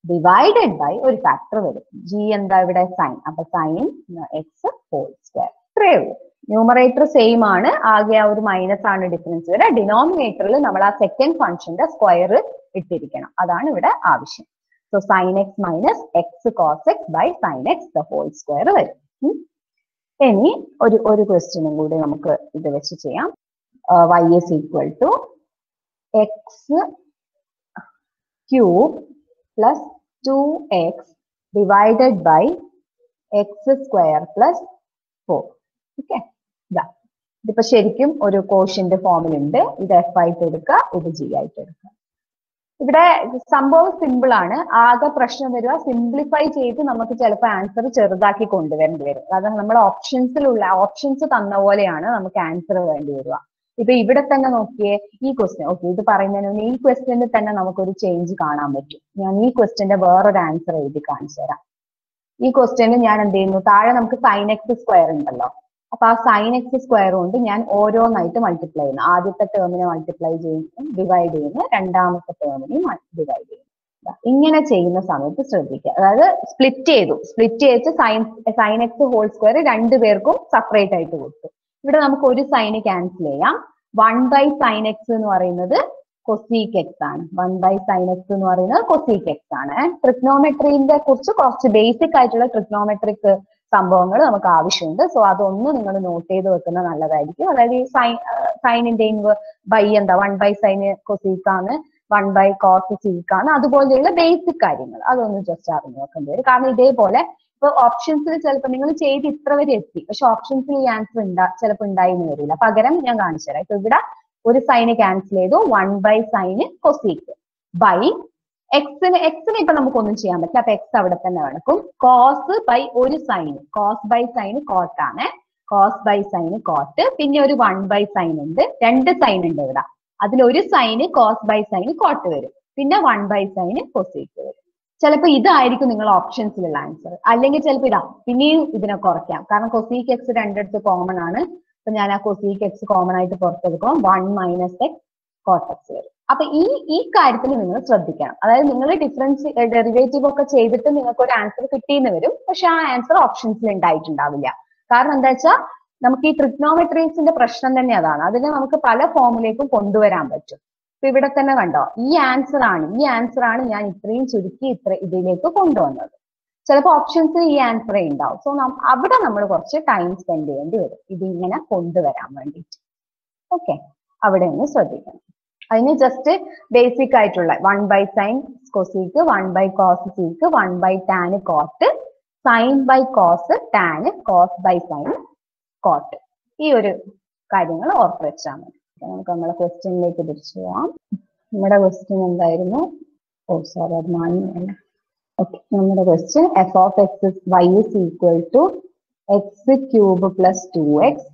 divided by ഒരു ഫാക്ടർ വരും. ജി എന്താ ഇവിടെ? സൈൻ അപ്പൊ സൈൻ എക്സ് ഹോൾ സ്ക്വയർ ഇത്രയേ ഉള്ളൂ. ന്യൂമറേറ്റർ സെയിം ആണ്. ആകെ ആ ഒരു മൈനസ് ആണ് ഡിഫറൻസ് വരിക. ഡിനോമിനേറ്ററിൽ നമ്മൾ ആ സെക്കൻഡ് ഫംഗ്ഷന്റെ സ്ക്വയർ ഇട്ടിരിക്കണം. അതാണ് ഇവിടെ ആവശ്യം. So sine x minus x cos x by sine x the whole square വരും. ഇനി ഒരു ഒരു ക്വസ്റ്റ്യനും കൂടി നമുക്ക് ഇത് വെച്ച് ചെയ്യാം. Y is equal to x cube plus two x divided by x square plus four okay ഇതിപ്പോ ശരിക്കും ഒരു കോഷ്യന്റെ ഫോമിലുണ്ട് ഇത് എഫ് ആയിട്ട് എടുക്കുക ഇത് ജി ആയിട്ട് എടുക്കുക. ഇവിടെ സംഭവം സിമ്പിൾ ആണ്. ആകെ പ്രശ്നം വരിക സിംപ്ലിഫൈ ചെയ്ത് നമുക്ക് ചിലപ്പോൾ ആൻസർ ചെറുതാക്കി കൊണ്ടുവരേണ്ടി വരും. കാരണം നമ്മൾ ഓപ്ഷൻസിലുള്ള ഓപ്ഷൻസ് തന്ന പോലെയാണ് നമുക്ക് ആൻസർ വേണ്ടി വരിക. ഇപ്പൊ ഇവിടെ തന്നെ നോക്കിയേ ഈ ക്വസ്റ്റ്യൻ ഓക്കെ ഇത് പറയുന്നതിന് മുന്നേ ഈ ക്വസ്റ്റ്യനിൽ തന്നെ നമുക്കൊരു ചേഞ്ച് കാണാൻ പറ്റും. ഞാൻ ഈ ക്വസ്റ്റ്യന്റെ വേറൊരു ആൻസർ എഴുതി കാണിച്ചു തരാം ഈ ക്വസ്റ്റ്യന് ഞാൻ എന്ത് ചെയ്യുന്നു? താഴെ നമുക്ക് സൈൻ എക്സ് സ്ക്വയർ ഉണ്ടല്ലോ. അപ്പൊ ആ സൈൻ എക്സ് സ്ക്വയർ കൊണ്ട് ഞാൻ ഓരോന്നായിട്ട് മൾട്ടിപ്ലൈ ചെയ്യുന്നു. ആദ്യത്തെ ടേമിനെ മൾട്ടിപ്ലൈ ചെയ്യുന്നു ഡിവൈഡ് ചെയ്യുന്നു രണ്ടാമത്തെ ടേമിനെയും ഡിവൈഡ് ചെയ്യുന്നു. ഇങ്ങനെ ചെയ്യുന്ന സമയത്ത് ശ്രദ്ധിക്കുക. അതായത് സ്പ്ലിറ്റ് ചെയ്തു. സ്പ്ലിറ്റ് ചെയ്ത് sine sine x whole square രണ്ടുപേർക്കും സെപ്പറേറ്റ് ആയിട്ട് കൊടുത്തു. ഇവിടെ നമുക്ക് ഒരു സൈന് ക്യാൻസൽ ചെയ്യാം. വൺ ബൈ സൈൻ എക്സ് എന്ന് പറയുന്നത് കൊസീക് എക്സ് ആണ്. വൺ ബൈ സൈൻ എക്സ് എന്ന് പറയുന്നത് കൊസീക് എക്സ് ആണ്. ട്രിഗ്നോമെട്രിന്റെ കുറച്ച് കുറച്ച് ബേസിക് ആയിട്ടുള്ള ട്രിഗ്നോമെട്രിക് സംഭവങ്ങൾ നമുക്ക് ആവശ്യമുണ്ട്. സോ അതൊന്ന് നിങ്ങൾ നോട്ട് ചെയ്ത് വെക്കുന്നത് നല്ലതായിരിക്കും. അതായത് ഈ സൈൻ സൈനിന്റെ ബൈ എന്താ വൺ ബൈ സൈന് കൊസീക്കാണ് വൺ ബൈ കോസ് സീക്കാണ് അതുപോലെയുള്ള ബേസിക് കാര്യങ്ങൾ അതൊന്ന് ജസ്റ്റ് അറിഞ്ഞു വെക്കേണ്ടി വരും. കാരണം ഇതേപോലെ ഇപ്പൊ ഓപ്ഷൻസിൽ ചിലപ്പോൾ നിങ്ങൾ ചെയ്ത് ഇത്ര വരെ എത്തി. പക്ഷെ ഓപ്ഷൻസിൽ ഈ ആൻസർ ഉണ്ടാ ചിലപ്പോൾ ഉണ്ടായിന്ന് വരില്ല. പകരം ഞാൻ കാണിച്ചു തരാം. ഇപ്പൊ ഇവിടെ ഒരു സൈന് ക്യാൻസൽ ചെയ്തു one by sine cosec by എക്സിന് എക്സിന് ഇപ്പൊ നമുക്കൊന്നും ചെയ്യാൻ പറ്റില്ല. അപ്പൊ എക്സ് അവിടെ തന്നെ കിടക്കും. കോസ് ബൈ ഒരു സൈന് കോസ് ബൈ സൈന് കോട്ടാണ് കോസ് ബൈ സൈന് കോട്ട് പിന്നെ ഒരു വൺ ബൈ സൈൻ ഉണ്ട്. രണ്ട് സൈൻ ഉണ്ട് ഇവിടെ. അതിൽ ഒരു sine cos by sine cot വരും. പിന്നെ വൺ ബൈ സൈന് കൊസീക്ക് വരും. ചിലപ്പോൾ ഇതായിരിക്കും നിങ്ങൾ ഓപ്ഷൻസിലുള്ള ആൻസർ അല്ലെങ്കിൽ ചിലപ്പോൾ ഇതാ പിന്നെയും ഇതിനെ കുറയ്ക്കാം. കാരണം കൊസീക്ക് എക്സ് രണ്ടിടത്ത് കോമൺ ആണ്. അപ്പൊ ഞാൻ ആ കൊസീക്ക് എക്സ് കോമൺ ആയിട്ട് പുറത്തെടുക്കും one minus X cot x വരും. അപ്പൊ ഈ ഈ കാര്യത്തിൽ നിങ്ങൾ ശ്രദ്ധിക്കണം. അതായത് നിങ്ങൾ ഡിഫറൻസ് ഡെറിവേറ്റീവ് ഒക്കെ ചെയ്തിട്ട് നിങ്ങൾക്ക് ഒരു ആൻസർ കിട്ടിയെന്ന് വരും. പക്ഷെ ആ ആൻസർ ഓപ്ഷൻസിൽ ഉണ്ടായിട്ടുണ്ടാവില്ല. കാരണം എന്താ വെച്ചാൽ നമുക്ക് ഈ ട്രിഗ്നോമെട്രീസിന്റെ പ്രശ്നം തന്നെ അതാണ്. അതിനെ നമുക്ക് പല ഫോമിലേക്കും കൊണ്ടുവരാൻ പറ്റും. ഇപ്പൊ ഇവിടെ തന്നെ കണ്ടോ ഈ ആൻസർ ആണ് ഈ ആൻസർ ആണ് ഞാൻ ഇത്രയും ചുരുക്കി ഇത്ര ഇതിലേക്ക് കൊണ്ടുവന്നത്. ചിലപ്പോൾ ഓപ്ഷൻസിൽ ഈ ആൻസറേ ഉണ്ടാവും. സോ അവിടെ നമ്മൾ കുറച്ച് ടൈം സ്പെൻഡ് ചെയ്യേണ്ടി വരും. ഇതിങ്ങനെ കൊണ്ടുവരാൻ വേണ്ടിയിട്ട്. ഓക്കെ അവിടെ ഒന്ന് ശ്രദ്ധിക്കണം. അതിന് ജസ്റ്റ് ബേസിക് ആയിട്ടുള്ള one by sine cosec one by cos sec one by tan cot sine by cos tan cos by sine cot ഈ ഒരു കാര്യങ്ങൾ ഓർത്ത് വെച്ചാൽ മതി. നമുക്ക് നമ്മുടെ ക്വസ്റ്റ്യനിലേക്ക് തിരിച്ചു പോവാം. നമ്മുടെ ക്വസ്റ്റ്യൻ എന്തായിരുന്നു? ഓ സോറി അത് മാഞ്ഞു ഓക്കെ നമ്മുടെ question f of x y is equal to x cube plus two x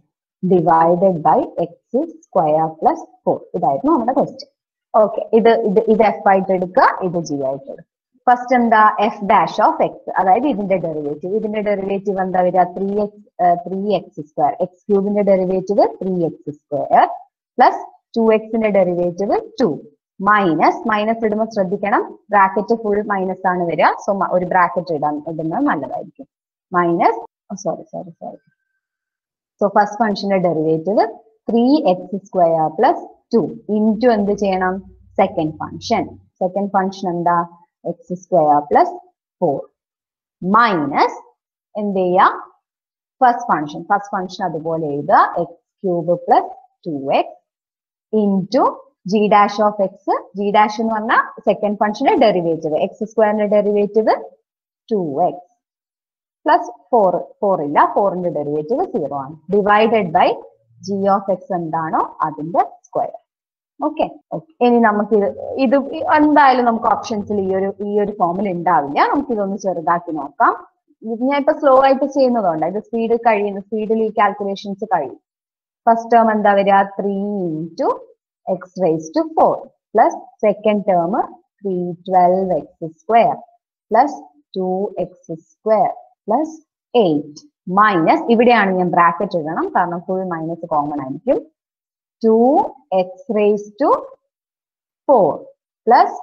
divided by x square plus four ഇതായിരുന്നു നമ്മുടെ ക്വസ്റ്റ്യൻ ഓക്കെ ഇത് ഇത് ഇത് എഫ് ആയിട്ട് എടുക്കുക ഇത് ജി ആയിട്ട് എടുക്കുക. ഫസ്റ്റ് എന്താ? എഫ് ഡാഷ് ഓഫ് എക്സ് അതായത് ഇതിന്റെ ഡെറിവേറ്റീവ് ഇതിന്റെ ഡെറിവേറ്റീവ് എന്താ വരിക? Three x three x square x ക്യൂബിന്റെ derivative three x square plus two എക്സിന്റെ ഡെറിവേറ്റീവ് ടു മൈനസ് മൈനസ് ഇടുമ്പോൾ ശ്രദ്ധിക്കണം. ബ്രാക്കറ്റ് ഫുൾ മൈനസ് ആണ് വരിക. സോ ഒരു ബ്രാക്കറ്റ് ഇടാൻ ഇടുന്നത് നല്ലതായിരിക്കും. Minus sorry sorry sorry so first ഫംഗ്ഷന്റെ derivative three x square plus two into എന്ത് ചെയ്യണം? സെക്കൻഡ് ഫംഗ്ഷൻ സെക്കൻഡ് ഫംഗ്ഷൻ എന്താ? X square plus four minus എന്ത് ചെയ്യുക ഫസ്റ്റ് ഫംഗ്ഷൻ ഫസ്റ്റ് ഫംഗ്ഷൻ അതുപോലെ എഴുതുക. X cube plus two x into g dash of x g dash എന്ന് പറഞ്ഞാൽ സെക്കൻഡ് ഫംഗ്ഷന്റെ ഡെറിവേറ്റീവ് എക്സ് സ്ക്വയറിന്റെ derivative two x plus four four ഇല്ല. ഫോറിന്റെ ഡെറിവേറ്റീവ് സീറോ ആണ്. Divided by g of x എന്താണോ അതിന്റെ സ്ക്വയർ ഓക്കെ ഇനി നമുക്ക് ഇത് ഇത് എന്തായാലും നമുക്ക് ഓപ്ഷൻസിൽ ഈ ഒരു ഈ ഒരു ഫോമിൽ ഉണ്ടാവില്ല നമുക്ക് ഇതൊന്ന് ചെറുതാക്കി നോക്കാം. ഇത് ഞാൻ ഇപ്പൊ സ്ലോ ആയിട്ട് ചെയ്യുന്നതുകൊണ്ട് ഇത് സ്പീഡ് കഴിയുന്ന സ്പീഡിൽ ഈ കാൽക്കുലേഷൻസ് കഴിയും. ഫസ്റ്റ് ടേം എന്താ വരിക? Three into x raise to four plus second term three twelve x square plus two x square plus eight minus ഇവിടെയാണ് ഞാൻ ബ്രാക്കറ്റ് ഇടണം. കാരണം ഫുൾ മൈനസ് കോമൺ ആയിരിക്കും. Two x raise to four plus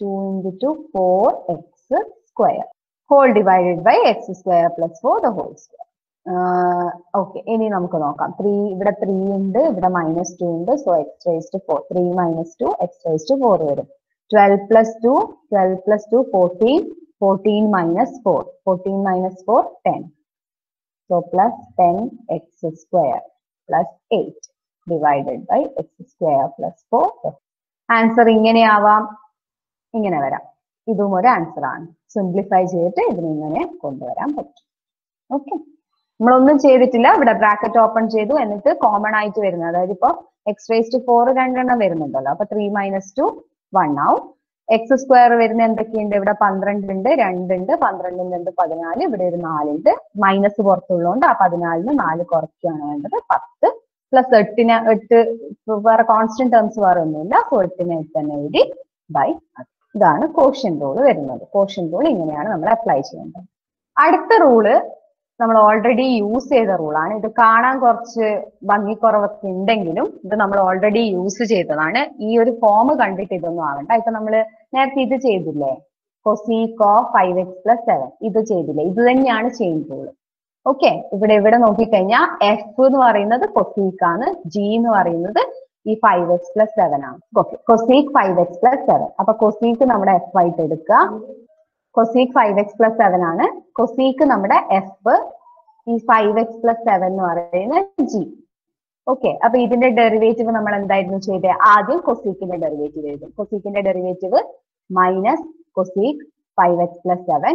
two into two four x square whole divided by x square plus four the whole square okay ഇനി നമുക്ക് നോക്കാം. ത്രീ ഇവിടെ ത്രീ ഉണ്ട് ഇവിടെ മൈനസ് ടു ഉണ്ട്. So x raise to four three minus two x raise to four വരും. Twelve plus two twelve plus two fourteen fourteen minus four fourteen minus four ten so plus ten x square plus eight divided by x square plus four answer ഇങ്ങനെയാവാം ഇങ്ങനെ വരാം. ഇതും ഒരു ആൻസർ ആണ്. സിംപ്ലിഫൈ ചെയ്തിട്ട് ഇതിനെ ഇങ്ങനെ കൊണ്ടുവരാൻ പറ്റും. ഓക്കെ നമ്മളൊന്നും ചെയ്തിട്ടില്ല. ഇവിടെ ബ്രാക്കറ്റ് ഓപ്പൺ ചെയ്തു. എന്നിട്ട് കോമൺ ആയിട്ട് വരുന്നത്. അതായത് ഇപ്പൊ എക്സ് റേസ് ടു ഫോർ രണ്ടെണ്ണം വരുന്നുണ്ടല്ലോ. അപ്പൊ ത്രീ മൈനസ് ടു വൺ ആവും. എക്സ് സ്ക്വയർ വരുന്ന എന്തൊക്കെയുണ്ട്? ഇവിടെ പന്ത്രണ്ട് ഉണ്ട് രണ്ടുണ്ട് പന്ത്രണ്ടിന് രണ്ട് പതിനാല് ഇവിടെ ഒരു നാലുണ്ട്. മൈനസ് പുറത്തുള്ളതുകൊണ്ട് ആ പതിനാലിന് നാല് കുറയ്ക്കുകയാണ് വേണ്ടത്. പത്ത് പ്ലസ് എട്ടിന് എട്ട് വേറെ കോൺസ്റ്റന്റ് ടേംസ് വേറെ ഒന്നുമില്ല. സോ എട്ടിന് എട്ട് തന്നെ എഴുതി ബൈ ഇതാണ് കോഷ്യൻ റൂൾ വരുന്നത്. കോഷ്യൻ റൂൾ ഇങ്ങനെയാണ് നമ്മൾ അപ്ലൈ ചെയ്യേണ്ടത്. അടുത്ത റൂൾ നമ്മൾ ഓൾറെഡി യൂസ് ചെയ്ത റൂളാണ് ഇത് കാണാൻ കുറച്ച് ഭംഗിക്കുറവൊക്കെ ഉണ്ടെങ്കിലും ഇത് നമ്മൾ ഓൾറെഡി യൂസ് ചെയ്തതാണ്. ഈ ഒരു ഫോം കണ്ടിട്ട് ഇതൊന്നും ആവണ്ട. ഇപ്പൊ നമ്മൾ നേരത്തെ ഇത് ചെയ്തില്ലേ? Cosec five x plus seven ഇത് ചെയ്തില്ലേ? ഇത് തന്നെയാണ് ചെയിൻ റൂൾ ഓക്കെ ഇവിടെ ഇവിടെ നോക്കിക്കഴിഞ്ഞാൽ എഫ് എന്ന് പറയുന്നത് കൊസീക്കാണ് ജി എന്ന് പറയുന്നത് ഈ ഫൈവ് എക്സ് പ്ലസ് സെവൻ ആണ്. Cosec five x plus seven അപ്പൊ കൊസീക്ക് നമ്മുടെ എഫ് ആയിട്ട് എടുക്കുക. Cosec five x plus seven ആണ്. കൊസീക്ക് നമ്മുടെ എഫ് ഈ ഫൈവ് എക്സ് പ്ലസ് സെവൻ എന്ന് പറയുന്നത് ജി ഓക്കെ അപ്പൊ ഇതിന്റെ ഡെറിവേറ്റീവ് നമ്മൾ എന്തായിരുന്നു ചെയ്തത് ആദ്യം കൊസീക്കിന്റെ ഡെറിവേറ്റീവ് എഴുതും. കൊസീക്കിന്റെ derivative minus cosec five x plus seven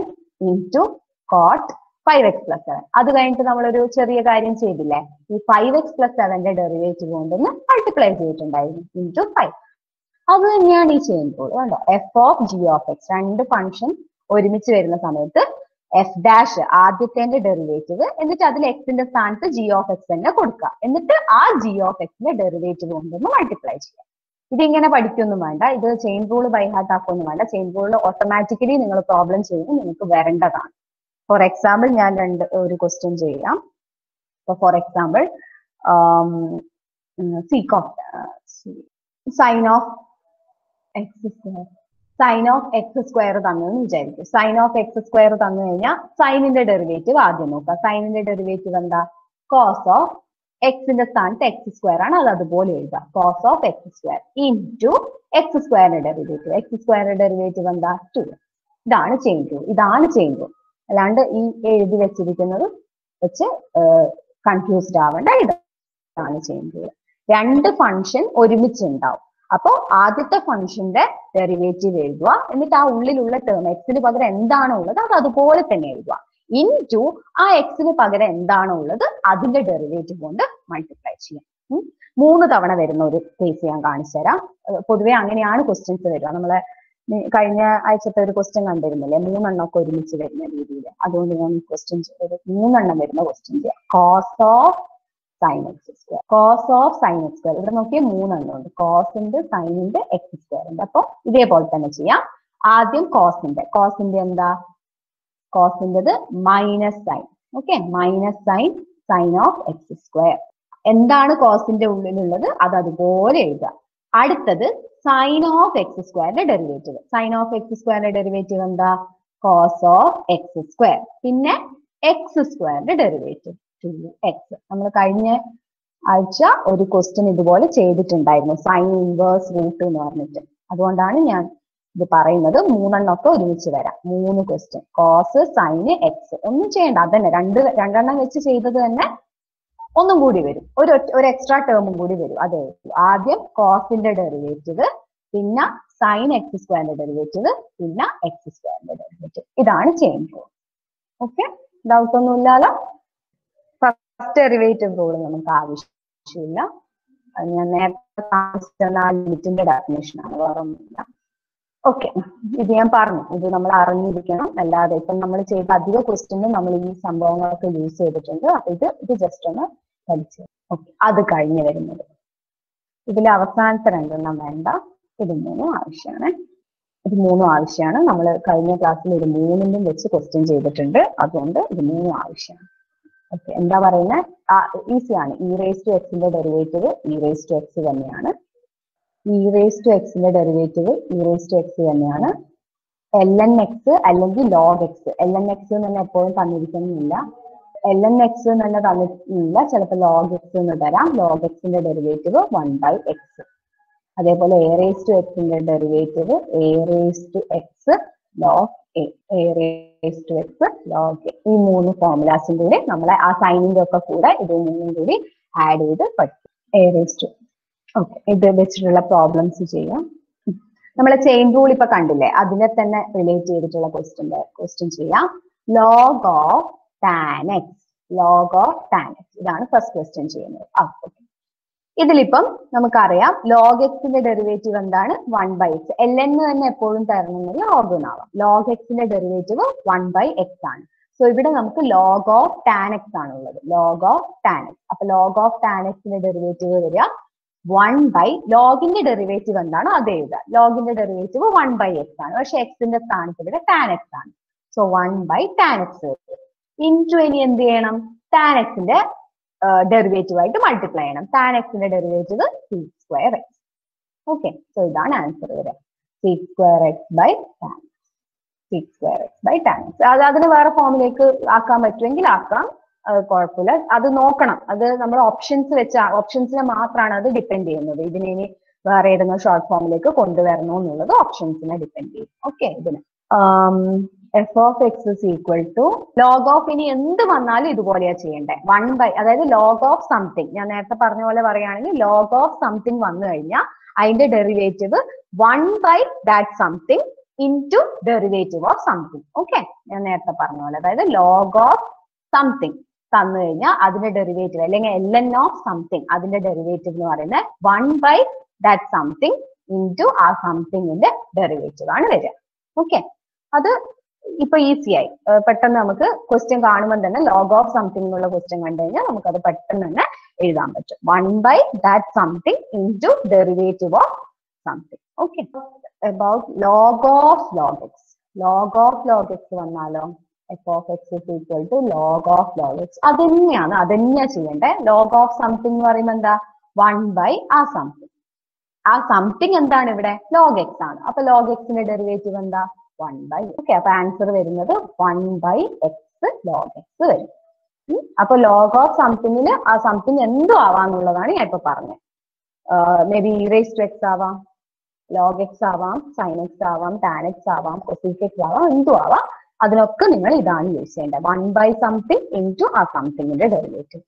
into cot five x plus seven അത് കഴിഞ്ഞിട്ട് നമ്മളൊരു ചെറിയ കാര്യം ചെയ്തില്ലേ? ഈ ഫൈവ് എക്സ് പ്ലസ് സെവന്റെ ഡെറിവേറ്റീവ് കൊണ്ടൊന്ന് മൾട്ടിപ്ലൈ ചെയ്തിട്ടുണ്ടായിരുന്നു. ഇന്റു ഫൈവ് അത് തന്നെയാണ് ഈ ചെയ്യുമ്പോൾ കണ്ടോ? F of g of x രണ്ട് ഫംഗ്ഷൻ ഒരുമിച്ച് വരുന്ന സമയത്ത് എഫ് ഡാഷ് ആദ്യത്തെ ഡെറിവേറ്റീവ് എന്നിട്ട് അതിൽ എക്സിന്റെ സ്ഥാനത്ത് ജി ഓഫ് എക്സ് തന്നെ കൊടുക്കുക. എന്നിട്ട് ആ ജി ഓഫ് എക്സിന്റെ ഡെറിവേറ്റീവ് കൊണ്ടൊന്ന് മൾട്ടിപ്ലൈ ചെയ്യാം ഇതിങ്ങനെ പഠിക്കൊന്നും വേണ്ട. ഇത് ചെയിൻ റൂൾ ബൈഹാർട്ട് ആക്കൊന്നും വേണ്ട. ചെയിൻ റൂൾ ഓട്ടോമാറ്റിക്കലി നിങ്ങൾ പ്രോബ്ലം ചെയ്യുമ്പോൾ നിങ്ങൾക്ക് വരേണ്ടതാണ്. ഫോർ എക്സാമ്പിൾ ഞാൻ രണ്ട് ഒരു ക്വസ്റ്റ്യൻ ചെയ്യാം. ഇപ്പൊ for example sec of sine of x square sine of x square തന്നു എന്ന് വിചാരിക്കും. സൈൻ ഓഫ് എക്സ് സ്ക്വയർ തന്നു കഴിഞ്ഞാൽ സൈനിന്റെ ഡെറിവേറ്റീവ് ആദ്യം നോക്കുക. സൈനിന്റെ ഡെറിവേറ്റീവ് എന്താ? കോസ് ഓഫ് എക്സിന്റെ സ്ഥാനത്ത് എക്സ് സ്ക്വയർ ആണ്. അത് അതുപോലെ എഴുതുക. Cos of x square into x സ്ക്വയറിന്റെ ഡെറിവേറ്റീവ്. എക്സ് സ്ക്വയറിന്റെ ഡെറിവേറ്റീവ് എന്താ? ടു ഇതാണ് ചെയിൻ റൂൾ ഇതാണ് ചെയിൻ റൂൾ അല്ലാണ്ട് ഈ എഴുതി വെച്ചിരിക്കുന്നത് വെച്ച് കൺഫ്യൂസ്ഡ് ആവേണ്ട. ഇതാണ് ചെയിൻ റൂൾ രണ്ട് ഫംഗ്ഷൻ ഒരുമിച്ച് ഉണ്ടാവും അപ്പോ ആദ്യത്തെ ഫംഗ്ഷന്റെ ഡെറിവേറ്റീവ് എഴുതുക. എന്നിട്ട് ആ ഉള്ളിലുള്ള ടേം എക്സിന് പകരം എന്താണോ ഉള്ളത്? അത് അതുപോലെ തന്നെ എഴുതുക. ഇൻ ടു ആ എക്സിന് പകരം എന്താണോ ഉള്ളത്? അതിന്റെ ഡെറിവേറ്റീവ് കൊണ്ട് മൾട്ടിപ്ലൈ ചെയ്യാം. മൂന്ന് തവണ വരുന്ന ഒരു കേസ് ഞാൻ കാണിച്ചു തരാം. പൊതുവെ അങ്ങനെയാണ് ക്വസ്റ്റ്യൻസ് വരിക. നമ്മളെ കഴിഞ്ഞ ആഴ്ചത്തെ ഒരു ക്വസ്റ്റ്യൻ കണ്ടിരുന്നില്ലേ? മൂന്നെണ്ണം ഒക്കെ ഒരുമിച്ച് വരുന്ന രീതിയിൽ അതുകൊണ്ട് ഞാൻ ക്വസ്റ്റ്യൻ ഒരു മൂന്നെണ്ണം വരുന്ന ക്വസ്റ്റ്യൻ ചെയ്യാം. Cos of sine x square cos of sine x square ഇവിടെ നോക്കിയ മൂന്നെണ്ണം ഉണ്ട്. കോസിന്റെ സൈനിന്റെ എക്സ് സ്ക്വയർ ഉണ്ട്. അപ്പൊ ഇതേപോലെ തന്നെ ചെയ്യാം. ആദ്യം കോസിന്റെ കോസിന്റെ എന്താ? കോസിന്റെ minus sine okay minus sine sine of x square എന്താണ് കോസിന്റെ ഉള്ളിലുള്ളത്? അത് അതുപോലെ എഴുതുക. അടുത്തത് സൈൻ ഓഫ് എക്സ് സ്ക്വയറിന്റെ ഡെറിവേറ്റീവ് സൈൻ ഓഫ് എക്സ് സ്ക്വയറിന്റെ ഡെറിവേറ്റീവ് എന്താ? കോസ് ഓഫ് എക്സ് സ്ക്വയർ പിന്നെ എക്സ് സ്ക്വയറിന്റെ ഡെറിവേറ്റീവ് ടു എക്സ് നമ്മൾ കഴിഞ്ഞ ആഴ്ച ഒരു ക്വസ്റ്റ്യൻ ഇതുപോലെ ചെയ്തിട്ടുണ്ടായിരുന്നു. സൈൻ ഇൻവേഴ്സ് റൂട്ട് എന്ന് പറഞ്ഞിട്ട്. അതുകൊണ്ടാണ് ഞാൻ ഇത് പറയുന്നത് മൂന്നെണ്ണമൊക്കെ ഒരുമിച്ച് വരാം. മൂന്ന് ക്വസ്റ്റ്യൻ കോസ് സൈന് എക്സ് ഒന്നും ചെയ്യണ്ട. അതന്നെ. രണ്ട് രണ്ടെണ്ണം വെച്ച് ചെയ്തത് തന്നെ ഒന്നും കൂടി വരും. ഒരു ഒരു എക്സ്ട്രാ ടേമും കൂടി വരും. അതെ ആദ്യം കോസിന്റെ ഡെറിവേറ്റീവ് പിന്നെ സൈൻ എക്സ് സ്ക്വയറിന്റെ ഡെറിവേറ്റീവ് പിന്നെ എക്സ് സ്ക്വയറിന്റെ ഡെറിവേറ്റീവ് ഇതാണ് ചെയിൻ റൂൾ ഓക്കെ ഡൗട്ട് ഒന്നും ഇല്ലാലോ ഫസ്റ്റ് ഡെറിവേറ്റീവ് റൂൾ നമുക്ക് ആവശ്യമില്ല. ഞാൻ നേരത്തെ കാണിച്ച ആ ലിമിറ്റിന്റെ ഡെഫിനേഷൻ ആണ് വേറെ ഒന്നുമില്ല. ഓക്കെ ഇത് ഞാൻ പറഞ്ഞു. ഇത് നമ്മൾ അറിഞ്ഞിരിക്കണം. അല്ലാതെ ഇപ്പം നമ്മൾ ചെയ്ത അധിക ക്വസ്റ്റ്യനും നമ്മൾ ഈ സംഭവങ്ങളൊക്കെ യൂസ് ചെയ്തിട്ടുണ്ട്. അപ്പൊ ഇത് ഇത് ജസ്റ്റ് ഒന്ന് പഠിച്ചു. ഓക്കെ അത് കഴിഞ്ഞ് വരുന്നത്. ഇതിൽ അവസാനത്തെ രണ്ടെണ്ണം വേണ്ട. ഇത് മൂന്നും ആവശ്യമാണ്. ഇത് മൂന്നും ആവശ്യമാണ്. നമ്മൾ കഴിഞ്ഞ ക്ലാസ്സിൽ ഇത് മൂന്നിലും വെച്ച് ക്വസ്റ്റ്യൻ ചെയ്തിട്ടുണ്ട്. അതുകൊണ്ട് ഇത് മൂന്നും ആവശ്യമാണ്. ഓക്കെ എന്താ പറയുന്നത് ഈസിയാണ് ഇ റേസ് ടു എക്സിന്റെ derivative e raise to x തന്നെയാണ്. ഇ റേസ് ടു എക്സിന്റെ derivative e raise to x തന്നെയാണ്. എൽ എൻ എക്സ് അല്ലെങ്കിൽ log x l n x തന്നെ എപ്പോഴും തന്നിരിക്കുന്നില്ല. എൽ എൻ എക്സ് തന്നെ തന്നിട്ടില്ല. ചിലപ്പോൾ ലോഗ് എക്സ് എന്ന് തരാം. ലോഗ് എക്സിന്റെ ഡെറിവേറ്റീവ് വൺ ബൈ എക്സ് അതേപോലെ എ റേസ് ടു എക്സിന്റെ derivative a raise to x log a a raise to x log ഈ മൂന്ന് ഫോർമുലാസും കൂടി നമ്മളെ ആ സൈനിന്റെ ഒക്കെ കൂടെ ഇത് മൂന്നും കൂടി ആഡ് ചെയ്ത് പഠിക്കും ഓക്കെ ഇത് വെച്ചിട്ടുള്ള പ്രോബ്ലംസ് ചെയ്യാം. നമ്മളെ ചെയിൻ റൂൾ ഇപ്പൊ കണ്ടില്ലേ? അതിനെ തന്നെ റിലേറ്റ് ചെയ്തിട്ടുള്ള ക്വസ്റ്റ്യൻ ക്വസ്റ്റ്യൻ ചെയ്യാം. Log of tan x log of tan x ഇതാണ് ഫസ്റ്റ് ക്വസ്റ്റ്യൻ ചെയ്യുന്നത്. ഓക്കെ ഇതിലിപ്പം നമുക്കറിയാം ലോഗ് എക്സിന്റെ ഡെറിവേറ്റീവ് എന്താണ്? One by x l n തന്നെ എപ്പോഴും തരണമെങ്കിൽ ലോഗ് log ലോഗ് എക്സിന്റെ ഡെറിവേറ്റീവ് വൺ ബൈ എക്സ് ആണ്. സോ ഇവിടെ നമുക്ക് ലോഗ് ഓഫ് ടാൻ എക്സ് ആണ് ഉള്ളത്. ലോഗ് ഓഫ് ടാൻ എക്സ് അപ്പൊ ലോഗ് ഓഫ് ടാൻ എക്സിന്റെ ഡെറിവേറ്റീവ് വരിക വൺ ബൈ ലോഗിന്റെ ഡെറിവേറ്റീവ് എന്താണോ? അത് എഴുതുക ലോഗിന്റെ ഡെറിവേറ്റീവ് വൺ ബൈ എക്സ് ആണ്. പക്ഷെ എക്സിന്റെ സ്ഥാനത്ത് ഇവിടെ ടാൻ എക്സ് ആണ്. So one by tan x into ഇനി എന്ത് ചെയ്യണം? ടാൻ എക്സിന്റെ ഡെറിവേറ്റീവ് ആയിട്ട് മൾട്ടിപ്ലൈ ചെയ്യണം. ടാൻ എക്സിന്റെ derivative sec square x okay so ഇതാണ് ആൻസർ വരിക. Sec square x by tan sec square x by tan x അത് അതിന് വേറെ ഫോമിലേക്ക് ആക്കാൻ പറ്റുമെങ്കിൽ ആക്കാം. കുഴപ്പമില്ല. അത് നോക്കണം. അത് നമ്മൾ ഓപ്ഷൻസ് വെച്ച ഓപ്ഷൻസിനെ മാത്രമാണ് അത് ഡിപ്പെൻഡ് ചെയ്യുന്നത്. ഇതിനെ ഇനി വേറെ ഏതെങ്കിലും ഷോർട്ട് ഫോമിലേക്ക് കൊണ്ടുവരണോ എന്നുള്ളത് ഓപ്ഷൻസിനെ ഡിപ്പെൻഡ് ചെയ്യും. ഓക്കെ ഇതിന്. F of x is equal to log of ഇനി എന്ത് വന്നാലും ഇതുപോലെയാ ചെയ്യേണ്ടത് വൺ ബൈ അതായത് ലോഗ് ഓഫ് സംതിങ് ഞാൻ നേരത്തെ പറഞ്ഞ പോലെ പറയുകയാണെങ്കിൽ ലോഗ് ഓഫ് സംതിങ് വന്നു കഴിഞ്ഞാൽ അതിന്റെ derivative one by that something into derivative of something okay ഞാൻ നേരത്തെ പറഞ്ഞ പോലെ. അതായത് ലോഗ് ഓഫ് സംതിങ് തന്നു കഴിഞ്ഞാൽ അതിന്റെ ഡെറിവേറ്റീവ് അല്ലെങ്കിൽ എൽ എൻ ഓഫ് സംതിങ് അതിന്റെ ഡെറിവേറ്റീവ് എന്ന് പറയുന്നത് one by that something into ആ സംതിങ്ങിന്റെ ഡെറിവേറ്റീവ് ആണ് വരിക. ഓക്കെ അത് ഇപ്പൊ ഈസിയായി പെട്ടെന്ന് നമുക്ക് ക്വസ്റ്റ്യൻ കാണുമ്പോൾ തന്നെ ലോഗ് ഓഫ് സംതിങ് എന്നുള്ള ക്വസ്റ്റ്യൻ കണ്ടു കഴിഞ്ഞാൽ നമുക്ക് അത് പെട്ടെന്ന് തന്നെ എഴുതാൻ പറ്റും. One by that something into derivative of something okay about log of log x log of log x വന്നാലോ? F of x is equal to log of log x അത് തന്നെയാണ് അത് തന്നെയാണ് ചെയ്യേണ്ടത് ലോഗ് ഓഫ് സംതിങ് എന്ന് പറയുമ്പോൾ എന്താ? വൺ ബൈ ആ സംതിങ് ആ സംതിങ് എന്താണ് ഇവിടെ? ലോഗ് എക്സ് ആണ്. അപ്പൊ ലോഗ് എക്സിന്റെ ഡെറിവേറ്റീവ് എന്താ? വൺ ബൈ ഓക്കെ അപ്പൊ ആൻസർ വരുന്നത് one by x log x വരും. അപ്പൊ ലോഗ് ഓഫ് സംതിങ്ങിന് ആ സംതിങ് എന്തും ആവാന്നുള്ളതാണ് ഞാൻ ഇപ്പൊ പറഞ്ഞത്. May be raise to X ആവാം ലോഗ് എക്സ് ആവാം സൈൻ എക്സ് ആവാം ടാൻ എക്സ് ആവാം കൊസിക് എക്സ് ആവാം എന്തും ആവാം. അതിനൊക്കെ നിങ്ങൾ ഇതാണ് യൂസ് ചെയ്യേണ്ടത്. വൺ ബൈ സംതിങ് ഇന്റു ആ സംതിങ്ങിന്റെ ഡെറിവേറ്റീവ്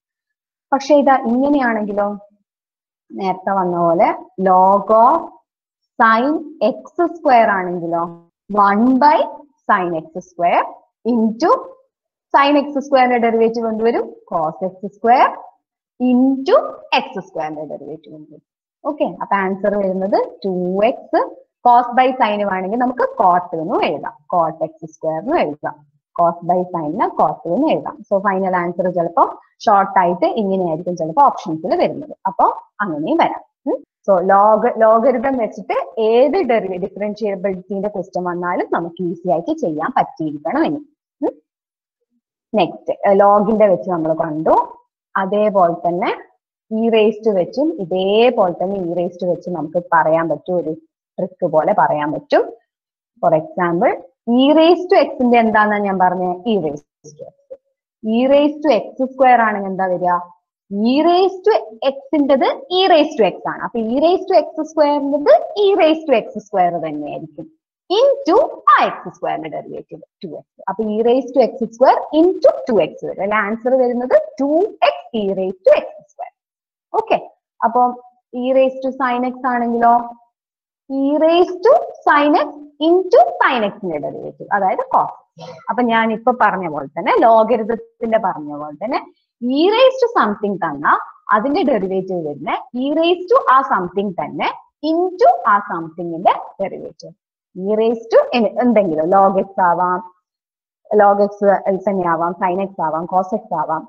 പക്ഷെ ഇതാ ഇങ്ങനെയാണെങ്കിലോ നേരത്തെ വന്ന പോലെ log of sine x square ആണെങ്കിലോ one by sine x square into sine x സ്ക്വയറിന്റെ ഡെറിവേറ്റീവ് കൊണ്ടുവരും. Cos x square into x സ്ക്വയറിന്റെ ഡെറിവേറ്റീവ് കൊണ്ടുവരും. ഓക്കെ അപ്പൊ ആൻസർ വരുന്നത് two x cos by sine വേണമെങ്കിൽ നമുക്ക് കോട്ട് എന്ന് എഴുതാം. കോട്ട് എക്സ് എന്ന് എഴുതാം. കോസ് ബൈ സൈനിന് കോട്ട് എന്ന് എഴുതാം. സോ ഫൈനൽ ആൻസർ ചിലപ്പോൾ ഷോർട്ട് ആയിട്ട് ഇങ്ങനെയായിരിക്കും ചിലപ്പോൾ ഓപ്ഷൻസിൽ വരുന്നത്. അപ്പോൾ അങ്ങനെയും വരാം. സോ ലോഗ ലോഗരിതം വെച്ചിട്ട് ഏത് ഡെറിവേ ഡിഫറൻഷിയബിലിറ്റിന്റെ ക്വസ്റ്റ്യൻ വന്നാലും നമുക്ക് ഈസി ആയിട്ട് ചെയ്യാൻ പറ്റിയിരിക്കണം ഇനി. നെക്സ്റ്റ് ലോഗിന്റെ വെച്ച് നമ്മൾ കണ്ടു. അതേപോലെ തന്നെ ഇ റേസ്റ്റ് വെച്ചും ഇതേപോലെ തന്നെ ഇ റേസ്റ്റ് വെച്ച് നമുക്ക് പറയാൻ പറ്റും ഒരു ട്രിക്ക് പോലെ പറയാൻ പറ്റും. For example e raise to എക്സിന്റെ എന്താന്നാ ഞാൻ പറഞ്ഞത് e raise to x e raise to x square ആണെങ്കിൽ എന്താ വരിക? ഇ റേസ് ടു എക്സിന്റെത് ആണ്. അപ്പൊ e raise to x സ്ക്വയറിന്റെത് e raise to x square തന്നെയായിരിക്കും. ഇൻ ടു ആ എക്സ് സ്ക്വയറിന്റെ ഡെറിവേറ്റീവ് ടു എക്സ് അപ്പൊ e raise to x square into two x വരും. അല്ലെ? ആൻസർ വരുന്നത് two x e raise to x square okay അപ്പം ഇ റേസ് ടു സൈൻ ആണെങ്കിലോ? E raise to sine x into sine derivative അതായത് കോസ് അപ്പൊ ഞാൻ ഇപ്പൊ പറഞ്ഞ പോലെ തന്നെ ലോകരിതത്തിന്റെ പറഞ്ഞ പോലെ തന്നെ ഇ റേസ് ടു സംതിങ് തന്ന അതിന്റെ ഡെറിവേറ്റീവ് വരുന്ന ഇ റേസ് ടു ആ സംതിങ് തന്നെ ഇൻ ടു ആ സംതിങ്ങിന്റെ ഡെറിവേറ്റീവ് ഇ റേസ് ടു എന്തെങ്കിലും ലോഗ് എക്സ് ആവാം ലോഗ് എക്സ് തന്നെ ആവാം സൈൻ ആവാം കോസ് എക്സ് ആവാം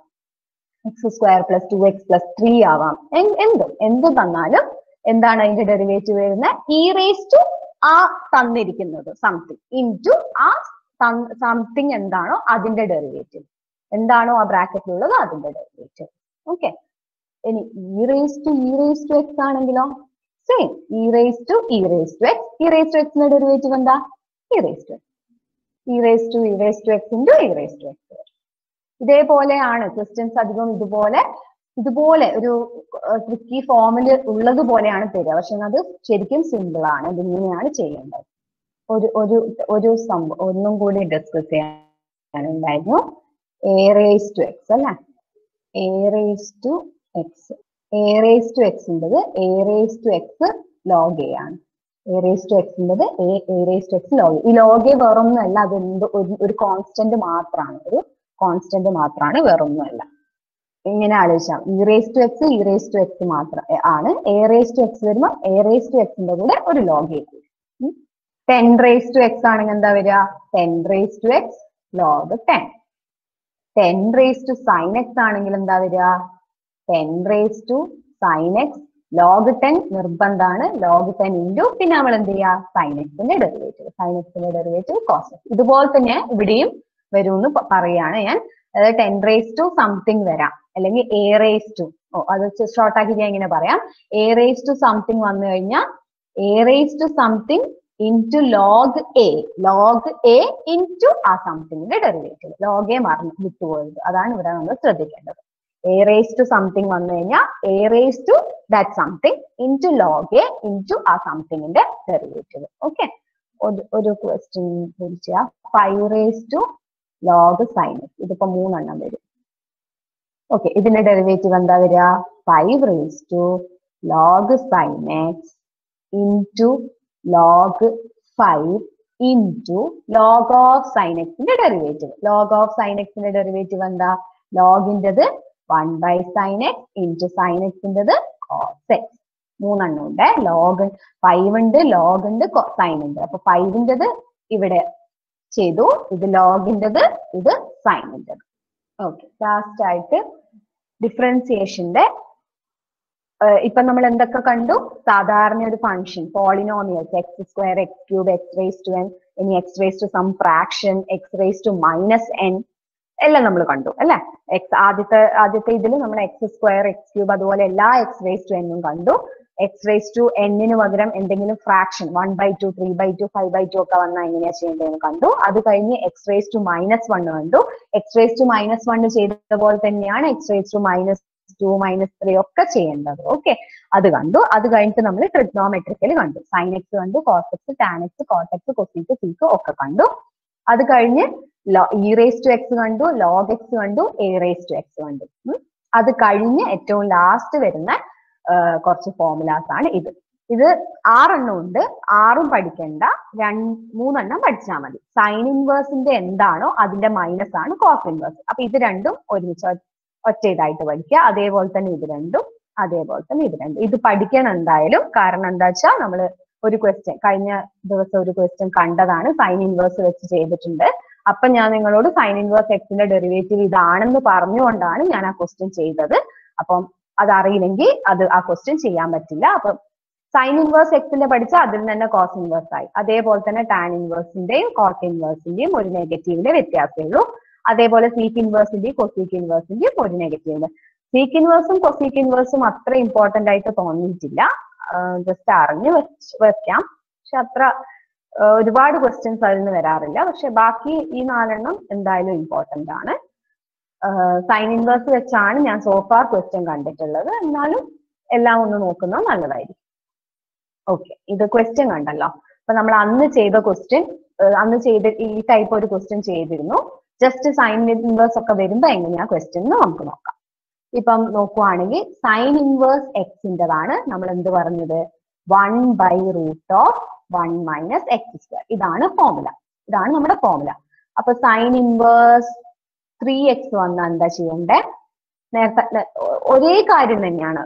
x square plus two x plus three ആവാം. എന്തും? എന്ത് തന്നാലും എന്താണ് അതിന്റെ ഡെറിവേറ്റീവ് വരുന്നത് ഇ റേസ് ടു ആ തന്നിരിക്കുന്നത് സംതിങ് ഇൻ ടു ആ സംതിങ് എന്താണോ അതിന്റെ ഡെറിവേറ്റീവ് എന്താണോ ആ ബ്രാക്കറ്റിലുള്ളത് അതിന്റെ ഡെറിവേറ്റീവ്. ഓക്കെ. ഇനി e raise to e raise to x ആണെങ്കിലോ? Same e raise to e raise to x e raise to എക്സിന്റെ ഡെറിവേറ്റീവ് എന്താ? E raise to e raise to e raise to x into e raise to x ഇതേപോലെയാണ് ക്വസ്റ്റ്യൻസ് അധികം ഇതുപോലെ ഇതുപോലെ ഒരു ട്രിക്കി ഫോമിൽ ഉള്ളത് പോലെയാണ് തരിക. പക്ഷെ അത് ശരിക്കും സിമ്പിൾ ആണ്. ഇതിങ്ങനെയാണ് ചെയ്യേണ്ടത്. ഒരു ഒരു ഒരു സംഭവം ഒന്നും കൂടി ഡിസ്കസ് ചെയ്യാനുണ്ടായിരുന്നു. എ റേസ് ടു എക്സ് അല്ലേ a raise to x a raise to എക്സിന്റെത് a raise to x log a ആണ് a raise to എക്സിന്റെത് a a raise to x log ഈ ലോഗ് എ വേറൊന്നുമല്ല അത് എന്ത് ഒരു കോൺസ്റ്റന്റ് മാത്രമാണ് ഒരു കോൺസ്റ്റന്റ് മാത്രമാണ് വേറൊന്നുമല്ല ഇങ്ങനെ ആലോചിച്ചാൽ e raise to x e raise to x മാത്രം ആണ് എ റേസ് ടു എക്സ് വരുമ്പോൾ എ റേസ് ടു എക്സിന്റെ കൂടെ ഒരു ലോഗ് എ കൂടി ടെൻ റേസ് ടു എക്സ് ആണെങ്കിൽ എന്താ വരിക ten raise to x log ten ten raise to sine ആണെങ്കിൽ എന്താ വരിക? Ten raise to sine x log ten നിർബന്ധമാണ്. ലോഗ് ടെൻ ഇന്റു പിന്നെ നമ്മൾ എന്ത് ചെയ്യുക? സൈൻ എക്സിന്റെ ഡെറിവേറ്റീവ് സൈൻ എക്സിന്റെ ഡെറിവേറ്റീവ് കോസ് ഇതുപോലെ തന്നെ ഇവിടെയും വരുമെന്ന് എന്ന് പറയാണ് ഞാൻ. അതായത് ടെൻ റേസ് ടു സംതിങ് വരാം. അല്ലെങ്കിൽ എ റേസ് ടു ഓ അത് ഷോർട്ട് ആക്കി ഞാൻ ഇങ്ങനെ പറയാം. എ റേസ് ടു സംതിങ് വന്നു കഴിഞ്ഞാൽ a raise to something into log a log a into ആ സംതിങ്ങിന്റെ ഡെറിവേറ്റീവ് ലോഗ് എ മറന്നു വിട്ടുപോയത്. അതാണ് ഇവിടെ നമ്മൾ ശ്രദ്ധിക്കേണ്ടത്. എ റേസ് ടു സംതിങ് വന്നു കഴിഞ്ഞാൽ a raise to that something into log a into ആ സംതിങ്ങിന്റെ ഡെറിവേറ്റീവ് ഓക്കെ ഒരു ക്വസ്റ്റ്യൻ ചോദിച്ചാൽ five raise to log sine ഇതിപ്പോ മൂന്നെണ്ണം വരും. ഓക്കെ ഇതിന്റെ ഡെറിവേറ്റീവ് എന്താ വരിക? Five raise to log sine into log five into log of sine എക്സിന്റെ ഡെറിവേറ്റീവ് ലോഗ് ഓഫ് സൈൻ എക്സിന്റെ ഡെറിവേറ്റീവ് എന്താ? ലോഗിന്റെത് one by sine x into sine എക്സിന്റെത് cos x മൂന്നെണ്ണം ഉണ്ട്. ലോഗ് ഫൈവ് ഉണ്ട് ലോഗ് ഉണ്ട് സൈൻ ഉണ്ട്. അപ്പൊ ഫൈവിന്റെത് ഇവിടെ ചെയ്തു. ഇത് ലോഗിന്റെത് ഇത് സൈനിന്റെത് ഓക്കെ ലാസ്റ്റ് ആയിട്ട് ഡിഫറൻസിയേഷന്റെ ഇപ്പൊ നമ്മൾ എന്തൊക്കെ കണ്ടു? സാധാരണ ഒരു function polynomials x square x cube x raise to n ഇനി x raise to some fraction x raise to minus n എല്ലാം നമ്മൾ കണ്ടു അല്ലെ? എക്സ് ആദ്യത്തെ ആദ്യത്തെ ഇതിൽ നമ്മൾ എക്സ് സ്ക്വയർ എക്സ് ക്യൂബ് അതുപോലെ എല്ലാ എക്സ് റേസ് ടു എന്നും കണ്ടു. എക്സ് റേസ് ടു എന്നിന് പകരം എന്തെങ്കിലും fraction one by two three by two five by two ഒക്കെ വന്നാൽ എങ്ങനെയാ ചെയ്യേണ്ടതെന്ന് കണ്ടു. അത് കഴിഞ്ഞ് x raise to minus one കണ്ടു. X raise to minus one ചെയ്ത പോലെ തന്നെയാണ് x raise to minus two minus three ഒക്കെ ചെയ്യേണ്ടത്. ഓക്കെ അത് കണ്ടു. അത് കഴിഞ്ഞിട്ട് നമ്മൾ ട്രിഗ്നോമെട്രിക്കൽ കണ്ടു. കണ്ടു cos x tan x cot x cot x cosec sec ഒക്കെ കണ്ടു. അത് കഴിഞ്ഞ് ഇ റേസ് ടു എക്സ് കണ്ടു ലോഗ് എക്സ് കണ്ടു എ റേസ് ടു എക്സ് കണ്ടു. അത് കഴിഞ്ഞ് ഏറ്റവും ലാസ്റ്റ് വരുന്ന കുറച്ച് ഫോർമുലാസ് ആണ് ഇത്. ഇത് ആറെണ്ണം ഉണ്ട്. ആറും പഠിക്കേണ്ട. രണ്ട് മൂന്നെണ്ണം പഠിച്ചാൽ മതി. സൈൻ ഇൻവേഴ്സിന്റെ എന്താണോ അതിന്റെ മൈനസ് ആണ് കോസ് ഇൻവേഴ്സ് അപ്പൊ ഇത് രണ്ടും ഒരുമിച്ച് ഒറ്റ ഇതായിട്ട് പഠിക്കുക. അതേപോലെ തന്നെ ഇത് രണ്ടും അതേപോലെ തന്നെ ഇത് രണ്ടും. ഇത് പഠിക്കണം എന്തായാലും. കാരണം എന്താ വെച്ചാൽ നമ്മൾ ഒരു ക്വസ്റ്റ്യൻ കഴിഞ്ഞ ദിവസം ഒരു ക്വസ്റ്റ്യൻ കണ്ടതാണ്. സൈൻ ഇൻവേഴ്സ് വെച്ച് ചെയ്തിട്ടുണ്ട്. അപ്പൊ ഞാൻ നിങ്ങളോട് സൈൻ ഇൻവേഴ്സ് എക്സിന്റെ ഡെറിവേറ്റീവ് ഇതാണെന്ന് പറഞ്ഞുകൊണ്ടാണ് ഞാൻ ആ ക്വസ്റ്റ്യൻ ചെയ്തത്. അപ്പം അതറിയില്ലെങ്കിൽ അത് ആ ക്വസ്റ്റ്യൻ ചെയ്യാൻ പറ്റില്ല. അപ്പം സൈൻ ഇൻവേഴ്സ് എക്സിന്റെ പഠിച്ചാൽ അതിൽ തന്നെ കോസ് ഇൻവേഴ്സ് ആയി. അതേപോലെ തന്നെ ടാൻ ഇൻവേഴ്സിന്റെയും കോട്ട് ഇൻവേഴ്സിന്റെയും ഒരു നെഗറ്റീവിന്റെ വ്യത്യാസമേ ഉള്ളൂ. അതേപോലെ സീക്ക് ഇൻവേഴ്സിന്റെയും കൊസീക്ക് ഇൻവേഴ്സിന്റെയും ഒരു നെഗറ്റീവ് സീക്ക് ഇൻവേഴ്സും കൊസീക്ക് ഇൻവേഴ്സും അത്ര ഇമ്പോർട്ടന്റ് ആയിട്ട് തോന്നിയിട്ടില്ല. ജസ്റ്റ് അറിഞ്ഞു വെക്കാം. പക്ഷെ അത്ര ഒരുപാട് ക്വസ്റ്റ്യൻസ് അതിൽ നിന്ന് വരാറില്ല. പക്ഷെ ബാക്കി ഈ നാലെണ്ണം എന്തായാലും ഇമ്പോർട്ടന്റ് ആണ്. സൈൻ ഇൻവേഴ്സ് വെച്ചാണ് ഞാൻ സോഫാർ ക്വസ്റ്റ്യൻ കണ്ടിട്ടുള്ളത്. എന്നാലും എല്ലാം ഒന്ന് നോക്കുന്നത് നല്ലതായിരിക്കും. ഓക്കെ ഇത് ക്വസ്റ്റ്യൻ കണ്ടല്ലോ. അപ്പൊ നമ്മൾ അന്ന് ചെയ്ത ക്വസ്റ്റ്യൻ അന്ന് ചെയ്ത ഈ ടൈപ്പ് ഒരു ക്വസ്റ്റ്യൻ ചെയ്തിരുന്നു. ജസ്റ്റ് സൈൻ ഇൻവേഴ്സ് ഒക്കെ വരുമ്പോ എങ്ങനെയാ ക്വസ്റ്റ്യൻ എന്ന് നമുക്ക് നോക്കാം. ഇപ്പം നോക്കുവാണെങ്കിൽ സൈൻ ഇൻവേഴ്സ് എക്സിന്റെതാണ് നമ്മൾ എന്ത് പറഞ്ഞത്? One by root of one minus x square ഇതാണ് ഫോർമുല ഇതാണ് നമ്മുടെ ഫോർമുല അപ്പൊ സൈൻ ഇൻവേഴ്സ് ത്രീ എക്സ് വന്നാൽ എന്താ ചെയ്യണ്ടേ? നേരത്തെ ഒരേ കാര്യം തന്നെയാണ്.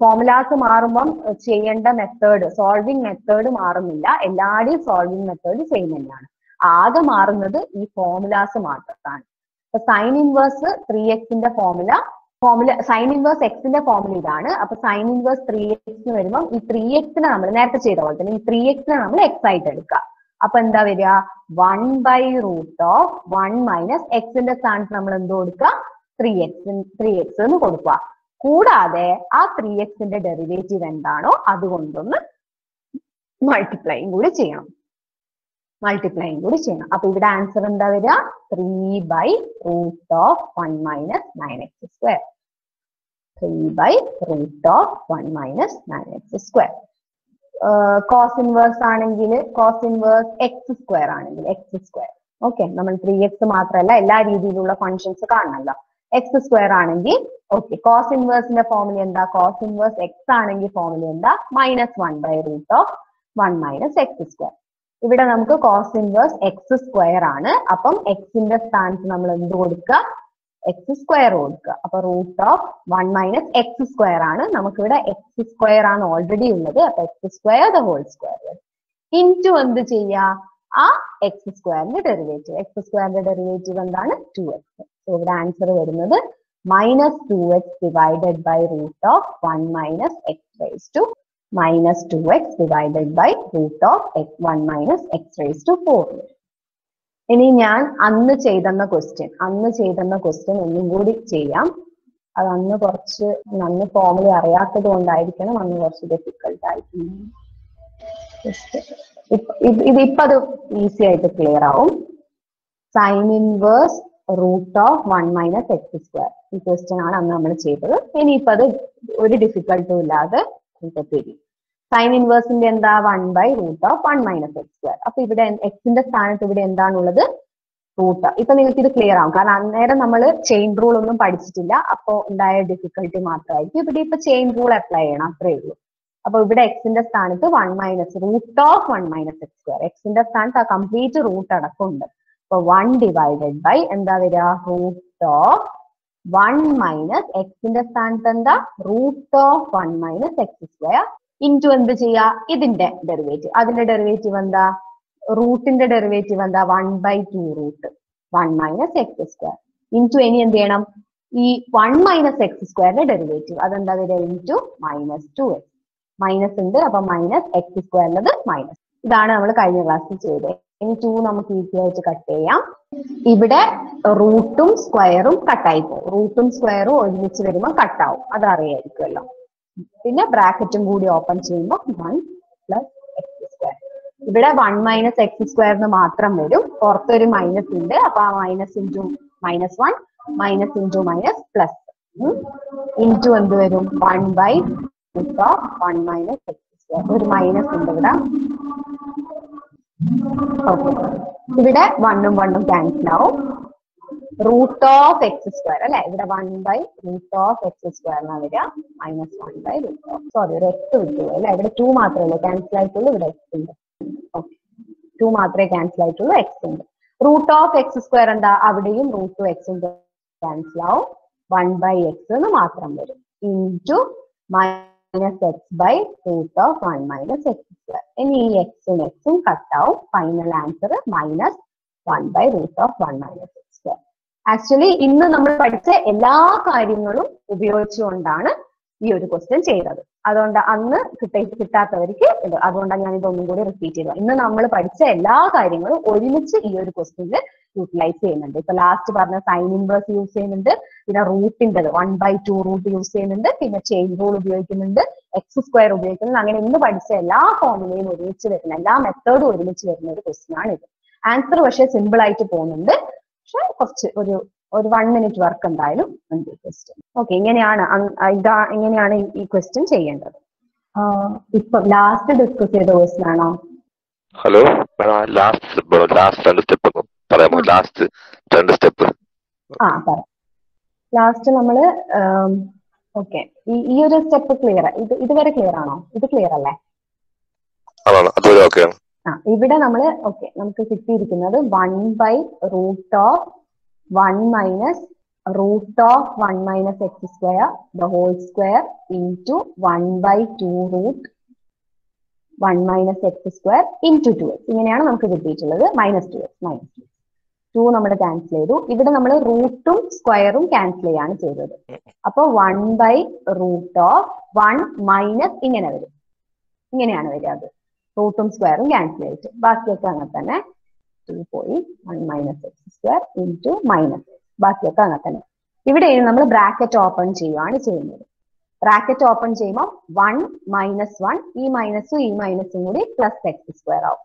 ഫോർമുലാസ് മാറുമ്പം ചെയ്യേണ്ട മെത്തേഡ് സോൾവിങ് മെത്തേഡ് മാറുന്നില്ല. എല്ലാവരുടെയും സോൾവിങ് മെത്തേഡ് സെയിം തന്നെയാണ്. ആകെ മാറുന്നത് ഈ ഫോർമുലാസ് മാത്രമാണ്. അപ്പൊ സൈൻ ഇൻവേഴ്സ് ത്രീ എക്സിന്റെ ഫോർമുല ഫോർമുല സൈൻ ഇൻവേഴ്സ് എക്സിന്റെ ഫോർമുല ഇതാണ്. അപ്പൊ സൈൻ ഇൻവേഴ്സ് ത്രീ എക്സ് വരുമ്പോൾ ഈ ത്രീ എക്സിനെ നമ്മൾ നേരത്തെ ചെയ്ത പോലെ തന്നെ ഈ ത്രീ എക്സിനെ നമ്മൾ എക്സ് ആയിട്ട് എടുക്കുക. അപ്പൊ എന്താ വരിക? One by root of one minus എക്സിന്റെ സ്ഥാനത്ത് നമ്മൾ എന്ത് കൊടുക്കുക? ത്രീ എക്സ് ത്രീ എക്സ് എന്ന് കൊടുക്കുക. കൂടാതെ ആ ത്രീ എക്സിന്റെ ഡെറിവേറ്റീവ് എന്താണോ അതുകൊണ്ടൊന്ന് മൾട്ടിപ്ലൈയും കൂടി ചെയ്യണം. മൾട്ടിപ്ലൈയും കൂടി ചെയ്യണം. അപ്പൊ ഇവിടെ ആൻസർ എന്താ വരിക? Three by root of one minus nine x square three by root of one minus nine x square cos inverse ആണെങ്കിൽ കോസ് ഇൻവേഴ്സ് എക്സ് സ്ക്വയർ ആണെങ്കിൽ എക്സ് സ്ക്വയർ ഓക്കെ നമ്മൾ ത്രീ എക്സ് മാത്രമല്ല എല്ലാ രീതിയിലുള്ള ഫങ്ഷൻസ് കാണണമല്ലോ എക്സ് സ്ക്വയർ ആണെങ്കിൽ ഓക്കെ കോസ് ഇൻവേഴ്സിന്റെ ഫോർമുല എന്താ? കോസ് ഇൻവേഴ്സ് എക്സ് ആണെങ്കിൽ ഫോർമുല എന്താ? Minus one by root of one minus x square ഇവിടെ നമുക്ക് കോസ് ഇൻവേഴ്സ് എക്സ് സ്ക്വയർ ആണ്. അപ്പം എക്സിന്റെ സ്ഥാനത്ത് നമ്മൾ എന്ത് കൊടുക്കുക? എക്സ് സ്ക്വയർ കൊടുക്കുക. അപ്പൊ root of one minus x square ആണ്. നമുക്ക് ഇവിടെ എക്സ് സ്ക്വയർ ആണ് ഓൾറെഡി ഉള്ളത്. അപ്പൊ x square the whole square into എന്ത് ചെയ്യാ ആ എക്സ് സ്ക്വയറിന്റെ ഡെറിവേറ്റീവ് എക്സ് സ്ക്വയറിന്റെ ഡെറിവേറ്റീവ് എന്താണ്? ടു എക്സ് ഇവിടെ ആൻസർ വരുന്നത് minus two x divided by root of one minus x raise to x divided by root of x one minus x raise to four ഇനി ഞാൻ അന്ന് ചെയ്തെന്ന ക്വസ്റ്റ്യൻ അന്ന് ചെയ്തെന്ന ക്വസ്റ്റ്യൻ ഒന്നും കൂടി ചെയ്യാം. അത് അന്ന് കുറച്ച് അന്ന് ഫോമിലി അറിയാത്തത് കൊണ്ടായിരിക്കണം അന്ന് കുറച്ച് ഡിഫിക്കൽട്ട് ആയിട്ടുണ്ട് ഇത് ഇപ്പൊ അത് ഈസി ആയിട്ട് ക്ലിയർ ആവും. Sine inverse root of one minus x square ഈ ക്വസ്റ്റ്യൻ ആണ് അന്ന് നമ്മൾ ചെയ്തത്. ഇനിയിപ്പോ അത് ഒരു ഡിഫിക്കൽട്ടും ഇല്ലാതെ നമുക്ക് തിരിയും സൈൻ ഇൻവേഴ്സിന്റെ എന്താ one by root of one minus x square അപ്പൊ ഇവിടെ എക്സിന്റെ സ്ഥാനത്ത് ഇവിടെ എന്താണുള്ളത്? റൂട്ട് ഇപ്പൊ നിങ്ങൾക്ക് ഇത് ക്ലിയർ ആവും. കാരണം അന്നേരം നമ്മൾ ചെയിൻ റൂൾ ഒന്നും പഠിച്ചിട്ടില്ല. അപ്പോൾ ഉണ്ടായ ഡിഫിക്കൽട്ടി മാത്രമായിരിക്കും. ഇവിടെ ഇപ്പൊ ചെയിൻ റൂൾ അപ്ലൈ ചെയ്യണം. അത്രേ ഉള്ളൂ. അപ്പൊ ഇവിടെ എക്സിന്റെ സ്ഥാനത്ത് one minus root of one minus x square എക്സിന്റെ സ്ഥാനത്ത് ആ കംപ്ലീറ്റ് റൂട്ട് അടക്കമുണ്ട് അപ്പൊ വൺ ഡിവൈഡഡ് ബൈ എന്താ വരിക? റൂട്ട് ഓഫ് വൺ മൈനസ് എക്സിന്റെ സ്ഥാനത്ത് എന്താ? Root of one minus X square into എന്ത് ചെയ്യാ ഇതിന്റെ ഡെറിവേറ്റീവ് അതിന്റെ ഡെറിവേറ്റീവ് എന്താ? റൂട്ടിന്റെ ഡെറിവേറ്റീവ് എന്താ? One by two root one minus x square into ഇനി എന്ത് ചെയ്യണം? ഈ വൺ മൈനസ് എക്സ് സ്ക്വയറിന്റെ ഡെറിവേറ്റീവ് അതെന്താ വരിക? Into minus two x minus ഉണ്ട്. അപ്പൊ മൈനസ് എക്സ് സ്ക്വയറിലത് മൈനസ് ഇതാണ് നമ്മൾ കഴിഞ്ഞ ക്ലാസ്സിൽ ചെയ്തത്. ഇനി ടു നമുക്ക് ഈസി ആയിട്ട് കട്ട് ചെയ്യാം. ഇവിടെ റൂട്ടും സ്ക്വയറും കട്ടായി പോകും റൂട്ടും സ്ക്വയറും ഒരുമിച്ച് വരുമ്പോൾ കട്ടാവും അത് അറിയായിരിക്കുമല്ലോ പിന്നെ ബ്രാക്കറ്റും കൂടി ഓപ്പൺ ചെയ്യുമ്പോൾ വൺ പ്ലസ് എക്സ് സ്ക്വയർ ഇവിടെ വൺ മൈനസ് എക്സ് സ്ക്വയറിന് മാത്രം വരും. പുറത്തൊരു മൈനസ് ഉണ്ട്. അപ്പൊ ആ minus into minus one minus into minus plus into എന്ത് വരും? One by one minus x square ഒരു മൈനസ് ഉണ്ട് ഇവിടെ. ഇവിടെ വണ്ണും വണ്ണും ക്യാൻസൽ ആവും. റൂട്ട് ഓഫ് എക്സ് സ്ക്വയർ അല്ലെ? ഇവിടെ one by root of x square എന്നാ വരിക. Minus one by root of sorry ഒരു എക്സ് വിട്ടു അല്ലെ? ഇവിടെ ടു മാത്രമേ ഉള്ളൂ. ക്യാൻസൽ ആയിട്ടുള്ളൂ ഇവിടെ എക്സ് ഉണ്ട്. ഓക്കെ ടു മാത്രമേ ക്യാൻസൽ ആയിട്ടുള്ളൂ എക്സ് ഉണ്ട്. റൂട്ട് ഓഫ് എക്സ് സ്ക്വയർ എന്താ? അവിടെയും റൂട്ട് ടു എക്സും ക്യാൻസൽ ആവും. വൺ ബൈ എക്സ് എന്ന് മാത്രം വരും. Into minus x by root of one minus x square ഇനി ഈ എക്സും എക്സും കട്ട് ആവും. Final answer minus one by root of one minus actually ഇന്ന് നമ്മൾ പഠിച്ച എല്ലാ കാര്യങ്ങളും ഉപയോഗിച്ചുകൊണ്ടാണ് ഈ ഒരു ക്വസ്റ്റ്യൻ ചെയ്തത്. അതുകൊണ്ട് അന്ന് കിട്ട കിട്ടാത്തവർക്ക് അതുകൊണ്ടാണ് ഞാൻ ഇതൊന്നും കൂടി റിപ്പീറ്റ് ചെയ്തത്. ഇന്ന് നമ്മൾ പഠിച്ച എല്ലാ കാര്യങ്ങളും ഒരുമിച്ച് ഈ ഒരു ക്വസ്റ്റ്യനിൽ യൂട്ടിലൈസ് ചെയ്യുന്നുണ്ട്. ഇപ്പൊ ലാസ്റ്റ് പറഞ്ഞ സൈൻ ഇൻവേഴ്സ് യൂസ് ചെയ്യുന്നുണ്ട് പിന്നെ റൂട്ടിന്റെത് one by two root use ചെയ്യുന്നുണ്ട് പിന്നെ ചെയിൻ റൂൾ ഉപയോഗിക്കുന്നുണ്ട് എക്സ് സ്ക്വയർ ഉപയോഗിക്കുന്നുണ്ട്. അങ്ങനെ ഇന്ന് പഠിച്ച എല്ലാ ഫോമിലെയും ഒരുമിച്ച് വരുന്ന എല്ലാ മെത്തേഡും ഒരുമിച്ച് വരുന്ന ഒരു ക്വസ്റ്റ്യൻ ആണ് ഇത്. ആൻസർ പക്ഷേ സിമ്പിൾ ആയിട്ട് പോകുന്നുണ്ട്. പക്ഷെ കുറച്ച് ഒരു ഒരു വൺ മിനിറ്റ് വർക്ക് എന്തായാലും ഉണ്ട് ക്വസ്റ്റ്യൻ ഓക്കെ ഇങ്ങനെയാണ് ഇതാ ഇങ്ങനെയാണ് ഈ- ക്വസ്റ്റ്യൻ ചെയ്യേണ്ടത്. ഇപ്പൊ ലാസ്റ്റ് ഡിസ്കസ് ചെയ്ത ക്വസ്റ്റ്യൻ ആണോ? ഹലോ ലാസ്റ്റ് ലാസ്റ്റ് രണ്ട് സ്റ്റെപ്പ് പറയാമോ? ലാസ്റ്റ് രണ്ട് സ്റ്റെപ്പ് ആ പറയാം ലാസ്റ്റ് നമ്മൾ ഓക്കെ ഈ ഒരു സ്റ്റെപ്പ് ക്ലിയർ ഇത് ഇതുവരെ ക്ലിയർ ആണോ? ഇത് ക്ലിയർ അല്ലേ? അതാണ്. അതുവരെ ഓക്കെയാണ് ആ ഇവിടെ നമ്മൾ ഓക്കെ നമുക്ക് കിട്ടിയിരിക്കുന്നത് one by root of one minus root of one minus x square the whole square into one by two root one minus x square into two x ഇങ്ങനെയാണ് നമുക്ക് കിട്ടിയിട്ടുള്ളത് minus two x minus two two നമ്മൾ ക്യാൻസൽ ചെയ്തു. ഇവിടെ നമ്മൾ റൂട്ടും സ്ക്വയറും ക്യാൻസൽ ചെയ്യാണ് ചെയ്തത്. അപ്പോൾ one by root of one minus ഇങ്ങനെ വരും. ഇങ്ങനെയാണ് വരിക അത്. റൂട്ടും സ്ക്വയറും ക്യാൻസൽ ആയിട്ട് ബാക്കിയൊക്കെ അങ്ങനെ തന്നെ ടു പോയി. One minus x square into minus ബാക്കിയൊക്കെ അങ്ങനെ തന്നെ. ഇവിടെ നമ്മൾ ബ്രാക്കറ്റ് ഓപ്പൺ ചെയ്യുകയാണ് ചെയ്യുന്നത്. ബ്രാക്കറ്റ് ഓപ്പൺ ചെയ്യുമ്പോൾ വൺ മൈനസ് വൺ ഈ മൈനസും ഈ മൈനസും കൂടി പ്ലസ് എക്സ് സ്ക്വയർ ആവും.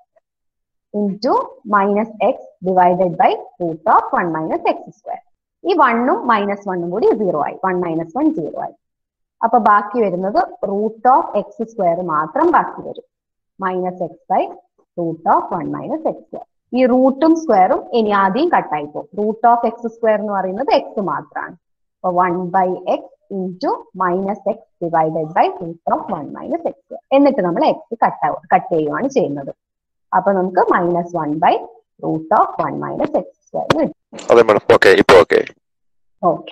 Into minus x divided by root of one minus x square ഈ വണ്ണും മൈനസ് വണ്ണും കൂടി സീറോ ആയി. വൺ മൈനസ് വൺ സീറോ ആയി. അപ്പൊ ബാക്കി വരുന്നത് റൂട്ട് ഓഫ് എക്സ് സ്ക്വയർ മാത്രം ബാക്കി വരും. Minus x by root of one minus x square ഈ റൂട്ടും സ്ക്വയറും ഇനി ആദ്യം കട്ടായി പോകും. റൂട്ട് ഓഫ് എക്സ് സ്ക്വയർ എന്ന് പറയുന്നത് എക്സ് മാത്രമാണ്. അപ്പൊ one by x into minus x divided by root of one minus x square എന്നിട്ട് നമ്മൾ എക്സ് കട്ട് കട്ട് ചെയ്യുകയാണ് ചെയ്യുന്നത്. അപ്പൊ നമുക്ക് minus one by root of one minus x square കിട്ടും. ഓക്കെ